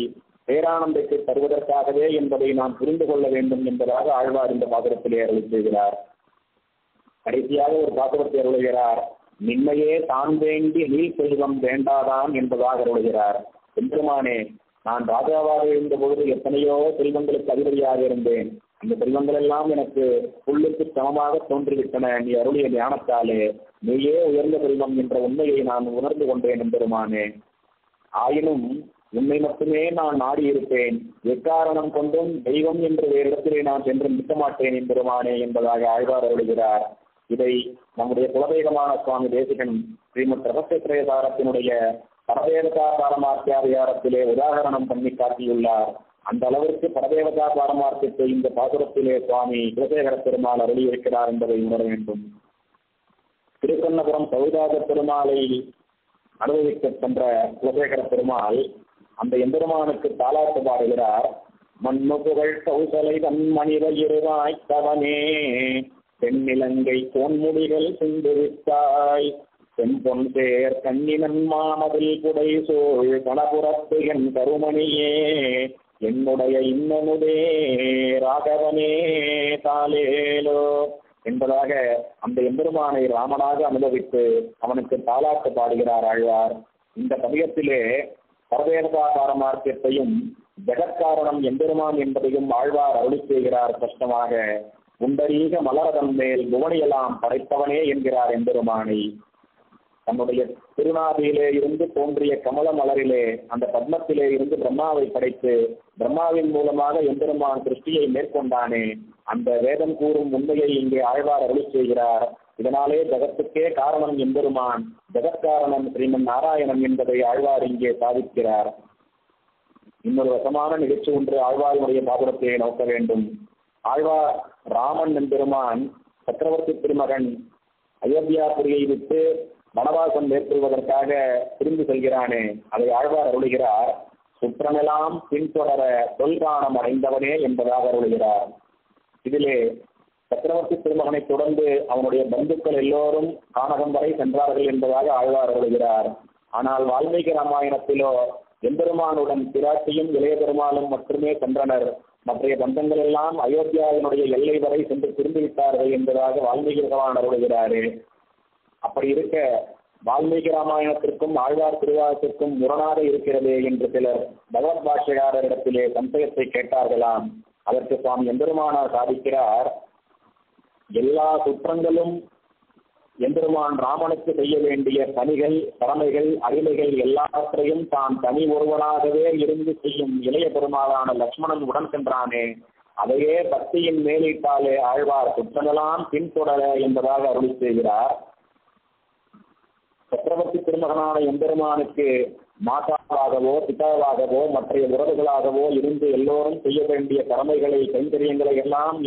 பேரானந்தத்தை தருவதற்காகவே என்பதை நாம் புரிந்து கொள்ள வேண்டும் என்பதாக ஆழ்வார் இந்த பாசுரத்திலே அருள் செய்கிறார். கடைசியாக ஒரு பாத்திரத்தை அருளுகிறார். நின்மையே தான் வேண்டி நீல் செல்வம் வேண்டாதான் என்பதாக அருளுகிறார். பெருமானே நான் ராஜாவாக இருந்த பொழுது எத்தனையோ செல்வங்களுக்கு அதிபதியாக இருந்தேன். அந்த செல்வங்கள் எல்லாம் எனக்கு புல்லுக்கு சமமாக தோன்றிவிட்டன. நீ அருளிய ஞானத்தாலே நீயே உயர்ந்த செல்வம் என்ற உண்மையை நான் உணர்ந்து கொண்டேன் பெருமானே ஆயினும் உன்னை மட்டுமே நான் நாடியிருப்பேன். எக்காரணம் கொண்டும் தெய்வம் என்ற இடத்திலே நான் சென்று நிற்க மாட்டேன் என்பெருமானே என்பதாக ஆழ்வார் அருளுகிறார். இதை நம்முடைய குலதெய்வமான சுவாமி தேசிகன் ஸ்ரீமத் ரகசியத்திரயதாரத்தினுடைய பரதேவதா பாரமார்த்தியாதிகாரத்திலே உதாகரணம் பண்ணி காட்டியுள்ளார். அந்த அளவிற்கு பரதேவதா பாரமார்த்தியத்தை இந்த பாசுரத்திலே சுவாமி குலசேகர பெருமாள் அருளியிருக்கிறார் என்பதை உணர வேண்டும். திருக்கண்ணபுரம் சௌதாத பெருமாளை அனுபவிக்க சென்ற குலசேகர பெருமாள் அந்த எம்பெருமானுக்கு தாலாட்டு பாடுகிறார் மண்ணு புகழ் கௌசலை தன் மனித இருவாய்த்தவனே தென்னிலங்கை கோன்முடிகள் சிந்துவித்தாய் செம்பொன் சேர் கண்ணினன் மாமதில் புடை சோழ் கணபுரத்து என் கருமணியே என்னுடைய இன்னமுதே ராகவனே தாலேலோ என்பதாக அந்த எம்பெருமானை ராமனாக அனுபவித்து அவனுக்கு தாலாட்டு பாடுகிறார் ஆழ்வார். இந்த பதியத்திலே பரதேவதா மார்க்கத்தையும் ஜெகத்காரணம் எம்பெருமான் என்பதையும் ஆழ்வார் அருளி செய்கிறார் கஷ்டமாக. உண்டரீக மலரதன் மேல் புவனியெல்லாம் படைத்தவனே என்கிறார் எம்பெருமானை. தன்னுடைய திருநாதியிலே இருந்து தோன்றிய கமல மலரிலே அந்த பத்மத்திலே இருந்து பிரம்மாவை படைத்து பிரம்மாவின் மூலமாக எம்பெருமான் திருஷ்டியை மேற்கொண்டானே. அந்த வேதம் கூறும் உண்மையை இங்கே ஆழ்வார் அருளி செய்கிறார். இதனாலே ஜகத்துக்கே காரணம் எம்பெருமான். ஜெகத்காரணம் ஸ்ரீமன் நாராயணன் என்பதை ஆழ்வார் இங்கே சாதிக்கிறார். இன்னொரு வசமான நிகழ்ச்சி ஒன்று ஆழ்வாருடைய பாபுரத்தை நோக்க வேண்டும். ஆழ்வார் ராமன் எம்பெருமான் சக்கரவர்த்தி திருமகன் அயோத்தியாபுரியை விட்டு வனவாசம் மேற்கொள்வதற்காக திரும்பி செல்கிறானே. அதை ஆழ்வார் அருளுகிறார். சுற்றமெல்லாம் பின்தொடர தொல்காணம் அடைந்தவனே என்பதாக அருளுகிறார். இதிலே சக்கரவர்த்தி திருமகனை தொடர்ந்து அவனுடைய பந்துக்கள் எல்லோரும் கானகம் வரை சென்றார்கள் என்பதாக ஆழ்வார் வருகிறார் ஆனால் வால்மீகி ராமாயணத்திலோ எம்பெருமானுடன் பிராட்டியும் இளைய பெருமாளும் மட்டுமே சென்றனர். மற்றைய பந்தங்கள் எல்லாம் அயோத்தியாவினுடைய எல்லை வரை சென்று திரும்பிவிட்டார்கள் என்பதாக வால்மீகி பகவான் அருளுகிறாரு. அப்படி இருக்க வால்மீகி ராமாயணத்திற்கும் ஆழ்வார் திருவாரத்திற்கும் முரணாக இருக்கிறது என்று சிலர் பகவத் பாஷையாளரிடத்திலே சந்தேகத்தை கேட்டார்களாம். அதற்கு சுவாமி எம்பெருமானார் சாதிக்கிறார் எல்லா குற்றங்களும் எம்பெருமான் ராமனுக்கு செய்ய வேண்டிய பணிகள் கடமைகள் அடிமைகள் எல்லாவற்றையும் தான் தனி ஒருவனாகவே இருந்து செய்யும் இளைய பெருமாளான லக்ஷ்மணன் உடன் சென்றானே. அதையே பக்தியின் மேலிட்டாலே ஆழ்வார் குற்றமெல்லாம் பின்தொடர என்பதாக அருளி செய்கிறார். சக்கரவர்த்தி திருமகனான எம்பெருமானுக்கு மாதாவாகவோ பிதாவாகவோ மற்றைய உறவுகளாகவோ இருந்து எல்லோரும் செய்ய வேண்டிய கடமைகளை கைங்கரியங்களை எல்லாம்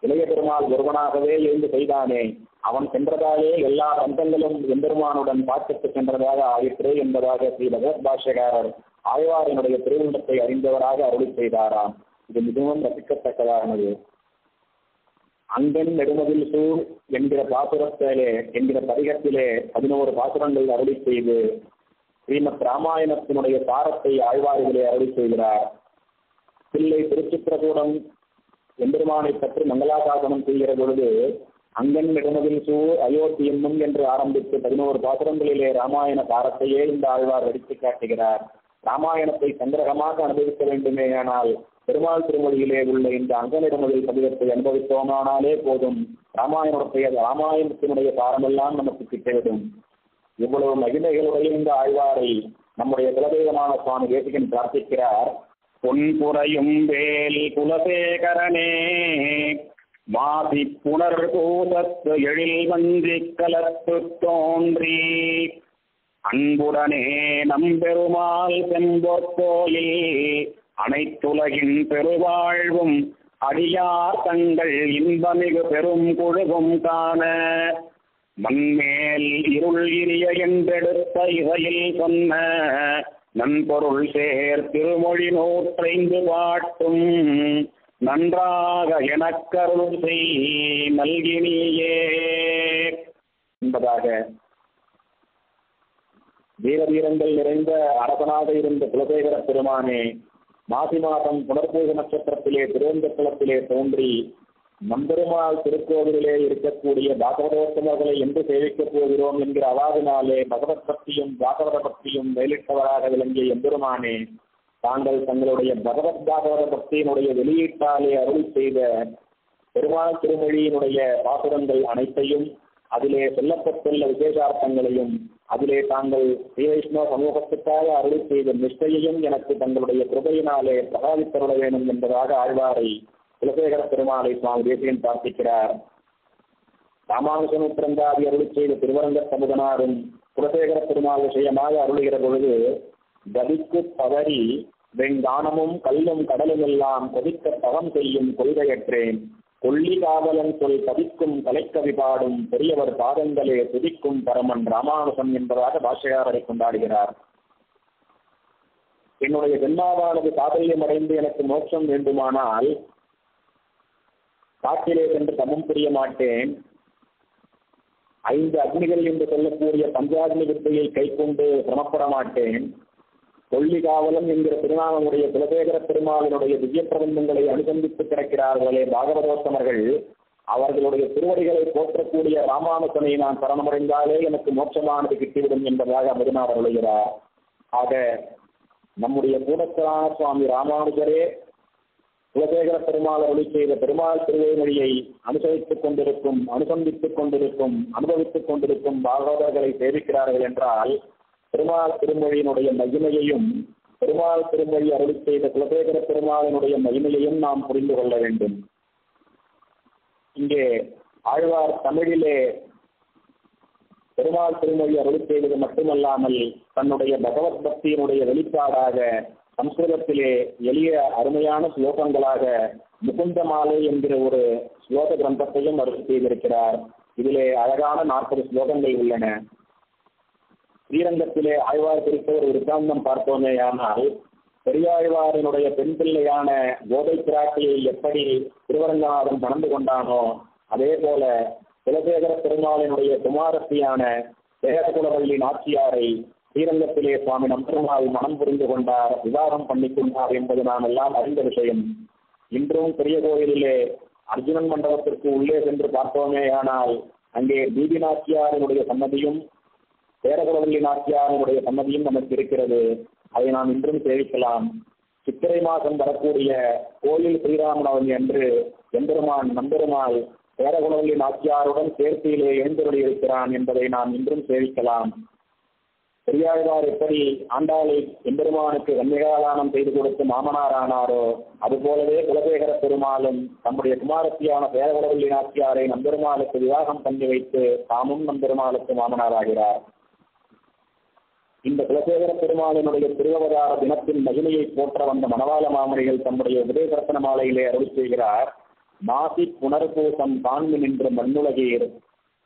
இளைய பெருமாள் ஒருவனாகவே இருந்து செய்தானே அவன் சென்றதாலே எல்லா பந்தங்களும் எம்பெருமானுடன் பார்த்துட்டு சென்றதாக ஆயிற்று என்பதாக ஸ்ரீ பகவத் பாஷகாரர் ஆழ்வாரினுடைய திருவுண்டத்தை அறிந்தவராக அருளி செய்தாராம். இது மிகவும் ரசிக்கத்தக்கதானது. அங்கன் நெடுமதில் சூழ் என்கிற பாசுரத்திலே என்கிற பதிகத்திலே பதினோரு பாசுரங்கள் அருளி செய்து ஸ்ரீமத் ராமாயணத்தினுடைய சாரத்தை ஆழ்வாரிகளே அருளி செய்கிறார். பிள்ளை திருச்சித்திரகூடம் எம்பெருமானை பற்றி மங்களாசாசனம் செய்கிற பொழுது அங்கன் இடமதில் சூ அயோத்தி என்று ஆரம்பித்து பதினோரு பாசுரங்களிலே ராமாயண பாரத்தையே இந்த ஆழ்வார் எடுத்து காட்டுகிறார். ராமாயணத்தை சந்திரகமாக அனுபவிக்க வேண்டுமே ஆனால் பெருமாள் திருமொழியிலே உள்ள இந்த அங்கனிடமதில் பதிகத்தை அனுபவித்தோமானாலே போதும். ராமாயணத்தை ராமாயணத்தினுடைய பாரமெல்லாம் நமக்கு கிட்டவிடும் இவ்வளவு மகிமைகளுடைய இந்த ஆழ்வாரை நம்முடைய குலதெய்வமான சுவாமி தேசிகன் பிரார்த்திக்கிறார். பொன்புறையும் வேல் குலசேகரனே. வாசி புனர் கூசத்து எழில் வந்தி கலத்து தோன்றி. அன்புடனே நம்பெருமாள் செம்பொற்கோயில் அனைத்துலகின் பெருவாழ்வும் அடியார் தங்கள் இன்பமிகு பெரும் குழுவும் காண. மண்மேல் இருள் இரிய என்றெடுத்த இசையில் சொன்ன நண்பொருள் சேர் திருமொழி நூற்றைந்து பாட்டும் நன்றாக எனக்கருள் செய் நல்கினியே என்பதாக வீரவீரங்கள் நிறைந்த அரசனாக இருந்த குலசேகர பெருமானே மாசி மாதம் புனர்பூக நட்சத்திரத்திலே திருவந்த குளத்திலே தோன்றி நம்பெருமாள் திருக்கோவிலே இருக்கக்கூடிய பாகவதோத்தமர்களை என்று சேவிக்கப் போகிறோம் என்கிற அவாதினாலே பகவத் பக்தியும் பாகவத பக்தியும் மேலிட்டவராக விளங்கிய எம்பெருமானே தாங்கள் தங்களுடைய பகவத் பாகவத பக்தியினுடைய வெளியீட்டாலே அருள் செய்த பெருமாள் திருமொழியினுடைய பாசுரங்கள் அனைத்தையும் அதிலே சொல்லப்பட்டுள்ள விசேஷார்த்தங்களையும் அதிலே தாங்கள் ஸ்ரீ வைஷ்ணவ சமூகத்துக்காக அருள் செய்த நிஷ்டையையும் எனக்கு தங்களுடைய கிருபையினாலே பிரகாதித்தருள வேண்டும் என்பதாக ஆழ்வாரை குலசேகர பெருமாளை சுவாமி தேசியன் பிரார்த்திக்கிறார். ராமானுஜனுத்திரந்தாதி அருளி செய்த திருவரங்க சமுதனாரும் குலசேகர பெருமாள் விஷயமாக அருளுகிற பொழுது கதிக்கு தவறி வெண்தானமும் கல்லும் கடலும் எல்லாம் கொதிக்க தவம் செய்யும் கொள்கையற்றேன். கொல்லி காவலன் சொல் பதிக்கும் கலைக்கவி பாடும் பெரியவர் பாதங்களே துதிக்கும் பரமன் ராமானுசன் என்பதாக பாஷையாரரை கொண்டாடுகிறார். என்னுடைய ஜென்மாவானது சாதல்யம் அடைந்து எனக்கு மோட்சம் வேண்டுமானால் காட்டிலே சென்று தமம் புரிய மாட்டேன். ஐந்து அக்னிகள் என்று சொல்லக்கூடிய பஞ்சாக்னி வித்தையை கைக்கொண்டு சிரமப்பட மாட்டேன். கொல்லி காவலம் என்கிற திருநாமனுடைய குலசேகர பெருமாளினுடைய திவ்ய பிரபந்தங்களை அனுசந்தித்து கிடக்கிறார்களே பாகவதோத்தமர்கள் அவர்களுடைய திருவடிகளை போற்றக்கூடிய ராமானுசனை நான் சரணமடைந்தாலே எனக்கு மோட்சமானது கிட்டிவிடும் என்பதாக பெருமாள் அருளுகிறார் ஆக நம்முடைய கூடத்திரான சுவாமி ராமானுஜரே குலசேகர பெருமாள் ஒளி செய்த பெருமாள் திருவேமொழியை அனுசரித்துக் கொண்டிருக்கும் அனுசந்தித்துக் கொண்டிருக்கும் அனுபவித்துக் கொண்டிருக்கும் பாகவதர்களை சேவிக்கிறார்கள் என்றால் பெருமாள் திருமொழியினுடைய மகிமையையும் பெருமாள் திருமொழி அருளி செய்த குலசேகர பெருமாளினுடைய மகிமையையும் நாம் புரிந்து கொள்ள வேண்டும். இங்கே ஆழ்வார் தமிழிலே பெருமாள் திருமொழி அருளி செய்வது மட்டுமல்லாமல் தன்னுடைய பகவத் பக்தியினுடைய வெளிப்பாடாக சம்ஸ்கிருதத்திலே எளிய அருமையான ஸ்லோகங்களாக முகுந்த மாலை என்கிற ஒரு ஸ்லோக கிரந்தத்தையும் அருள் செய்திருக்கிறார். இதிலே அழகான நாற்பது ஸ்லோகங்கள் உள்ளன. ஸ்ரீரங்கத்திலே ஆழ்வார் குறித்த ஒரு விருத்தாந்தம் பார்த்தோமே ஆனால் பெரியாழ்வாரினுடைய பெண் பிள்ளையான கோதை பிராட்டியை எப்படி திருவரங்கநாதன் மணந்து கொண்டானோ அதே போல குலசேகர பெருமாளினுடைய குமாரத்தியான சேகரகுலவள்ளி நாச்சியாரை ஸ்ரீரங்கத்திலே சுவாமி நம்பெருமாள் மனம் புரிந்து கொண்டார் விவாகம் பண்ணிக் கொண்டார் என்பது நாம் எல்லாம் அறிந்த விஷயம். இன்றும் பெரிய கோயிலிலே அர்ஜுனன் மண்டபத்திற்கு உள்ளே சென்று பார்த்தோமே ஆனால் அங்கே தீபி நாச்சியாரினுடைய சன்னதியும் பேரகுரவல்லி நாச்சியாரினுடைய சன்னதியும் நமக்கு இருக்கிறது. அதை நாம் இன்றும் சேவிக்கலாம். சித்திரை மாதம் வரக்கூடிய கோயில் ஸ்ரீராமநவமி அன்று எம்பெருமான் நம்பெருமாள் பேரகுணவல்லி நாச்சியாருடன் சேர்த்தியிலே எழுந்தருளி இருக்கிறான் என்பதை நாம் இன்றும் சேவிக்கலாம். பெரியாழ்வார் எப்படி ஆண்டாளை எம்பெருமானுக்கு கன்னிகாதானம் செய்து கொடுத்து மாமனாரானாரோ அதுபோலவே குலசேகர பெருமாளும் தம்முடைய குமாரத்தியான பேரவரவள்ளி நாச்சியாரை நம்பெருமாளுக்கு விவாகம் பண்ணி வைத்து தாமும் நம்பெருமாளுக்கு மாமனாராகிறார். இந்த குலசேகர பெருமாளினுடைய திருவவதார தினத்தின் மகிமையை போற்ற வந்த மணவாள மாமணிகள் தம்முடைய உதயகர்த்தன மாலையிலே அருள் செய்கிறார். மாசி புனர்பூசம் தாண்மை நின்ற மண்ணுலகீர்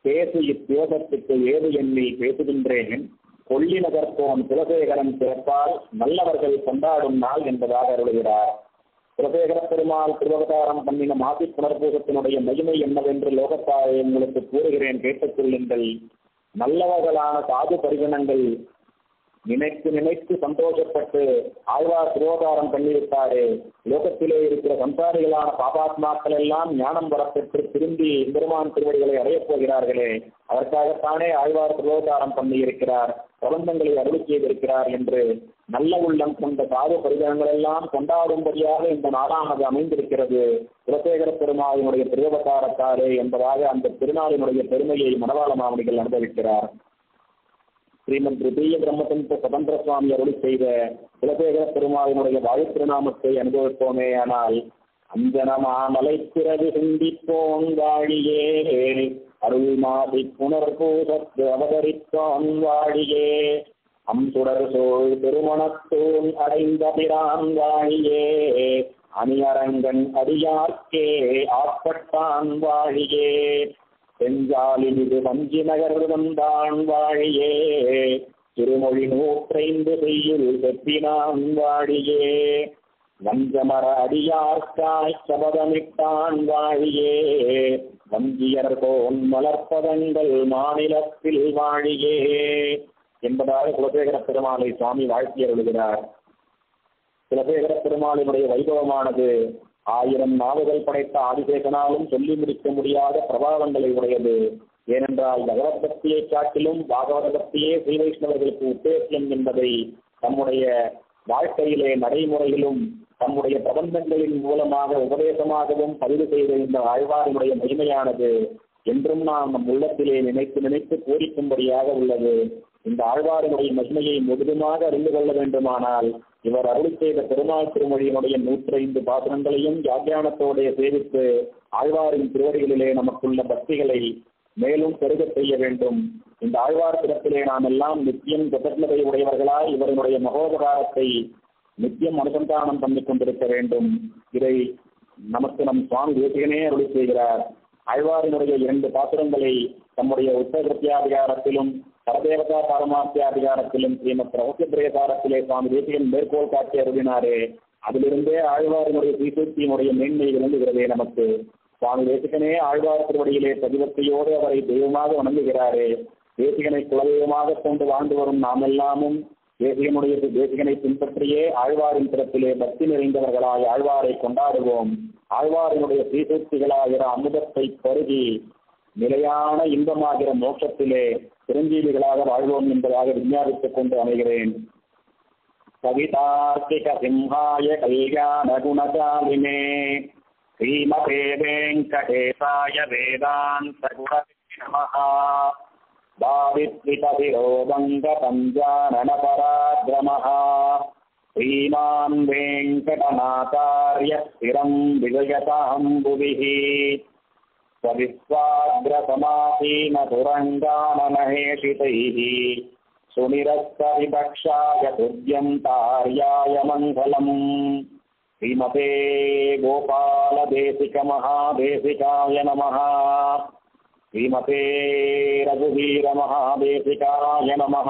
பேசு இத்தியோகத்துக்கு ஏது எண்ணி பேசுகின்றேன். கொள்ளி நகர்த்தோன் குலசேகரன் பிறப்பால் நல்லவர்கள் கொண்டாடும் நாள் என்பதாக அருளுகிறார். குலசேகர பெருமாள் திருவவதாரம் பண்ணின மாசி புனர்பூசத்தினுடைய மகிமை என்னவென்று லோகத்தாரை உங்களுக்கு கூறுகிறேன் கேட்டுக் கொள்ளுங்கள். நல்லவர்களான சாது பரிகணங்கள் நினைத்து நினைத்து சந்தோஷப்பட்டு ஆழ்வார் திருவோதாரம் பண்ணிவிட்டாரே. லோகத்திலே இருக்கிற சம்சாரிகளான பாபாத்மாக்கள் எல்லாம் ஞானம் வரப்பெற்று திரும்பி பெருமான் திருவடிகளை அடையப் போகிறார்களே. அதற்காகத்தானே ஆழ்வார் திருவோதாரம் பண்ணியிருக்கிறார். பிரபந்தங்களை அருள் செய்திருக்கிறார் என்று நல்ல உள்ளம் கொண்ட சாது பரிதங்கள் எல்லாம் கொண்டாடும்படியாக இந்த நாடானது அமைந்திருக்கிறது. குலசேகர பெருமாளினுடைய திருவதாரத்தாரே என்பதாக அந்த திருநாளினுடைய பெருமையை மணவாள மாமணிகள் அனுபவிக்கிறார். ஸ்ரீமன் திருத்தீய பிரம்மசந்த சுதந்திர சுவாமி அருளி செய்த குலசேகர பெருமாளினுடைய வாழ் திருநாமத்தை அனுபவிப்போமே. ஆனால் அஞ்சனமாமலை பிறகு சிந்திப்போம் வாழியே. அருள் மாசி புனர்பூசத்து அவதரித்தோன் வாழியே. அம்சுடர் சோழ் திருமணத்தோன் அடைந்த பிரான் வாழியே. அணியரங்கன் அடியார்க்கே ஆப்பட்டான் வாழியே. செஞ்சாலிமிது வஞ்சி நகர் வந்தான் வாழியே. திருமொழி நூற்றைந்து செய்யுள் செப்பினான் வாழியே. வஞ்சமர அடியார்காய் சபதமிட்டான் வாழியே. வஞ்சியர் போன் மலர்ப்பதங்கள் மாநிலத்தில் வாழியே. என்பதாக குலசேகர பெருமாளை சுவாமி வாழ்த்தி அருளுகிறார். குலசேகர பெருமாளினுடைய வைபவமானது ஆயிரம் நாவுகள் படைத்த ஆதிசேகனாலும் சொல்லி முடிக்க முடியாத பிரபாவங்களை உடையது. ஏனென்றால் பகவத் பக்தியை காட்டிலும் பாகவத பக்தியே ஸ்ரீ வைஷ்ணவர்களுக்கு உத்தேசியம் என்பதை தம்முடைய வாழ்க்கையிலே நடைமுறையிலும் தம்முடைய பிரபந்தங்களின் மூலமாக உபதேசமாகவும் பதிவு செய்த இந்த ஆழ்வாரினுடைய மகிமையானது என்றும் நாம் நம் உள்ளத்திலே நினைத்து நினைத்து பூரிக்கும்படியாக உள்ளது. இந்த ஆழ்வாரினுடைய மகிமையை முழுதுமாக அறிந்து கொள்ள வேண்டுமானால் இவர் அருள் செய்த பெருமாள் திருமொழியினுடைய நூற்றைந்து பாசனங்களையும் வியாக்கியானத்தோடைய சேவித்து ஆழ்வாரின் திருவடிகளிலே நமக்குள்ள பக்திகளை மேலும் பெருக செய்ய வேண்டும். இந்த ஆழ்வார் திறத்திலே நாம் எல்லாம் நித்தியம் ஜபத்மதை உடையவர்களாய் இவருடைய மகோபகாரத்தை நித்தியம் அனுசந்தானம் பண்ணி கொண்டிருக்க வேண்டும். இதை நமக்கு நம் சுவாமி தேசிகனே அருள் செய்கிறார். ஆழ்வாரினுடைய இரண்டு பாத்திரங்களை தம்முடைய உத்தரத்தியாதிகாரத்திலும் பரதேவதா பாரமார்த்தியாதிகாரத்திலும் ஸ்ரீமத் ரகசிய பிரேதாரத்திலே சுவாமி தேசிகன் மேற்கோள் காட்டி அருளினாரே. அதிலிருந்தே ஆழ்வாரினுடைய தீசூர்த்தியினுடைய மேன்மை விளங்குகிறதே நமக்கு. சுவாமி தேசிகனே ஆழ்வார் திருவடியிலே பதிவத்தையோடு அவரை தெய்வமாக வணங்குகிறாரே. தேசிகனை குலதெய்வமாக கொண்டு வாழ்ந்து வரும் நாம் எல்லாமும் தேசிகனுடைய தேசிகனை பின்பற்றியே ஆழ்வாரின் திறத்திலே பக்தி நிறைந்தவர்களாய் ஆழ்வாரை கொண்டாடுவோம். ஆழ்வாரினுடைய தீசூர்த்திகளாகிற அமுதத்தை பருகி நிலையான இன்பமாகிற மோட்சத்திலே சிரஞ்சீவிகளாக வாழ்வோம் என்பதாக விஞ்ஞாபித்துக் கொண்டு அமைகிறேன் कवितार्किकसिंहाय कल्याणगुणचालिने श्रीमते वेङ्कटेशाय वेदान्तगुरवे नमः दारिद्रितविरोदङ्गपञ्जाननपराद्रमः श्रीमान् वेङ्कटनाचार्य स्थिरं विजयतां भुविः स्वविस्वाग्रसमासीनतुरङ्गाननहेषितैः सुनिरस्तविपक्षाय तुर्यन्तार्याय मङ्गलम्। श्रीमते गोपालदेशिकमहादेशिकाय नमः। श्रीमते रघुवीरमहादेशिकाय नमः।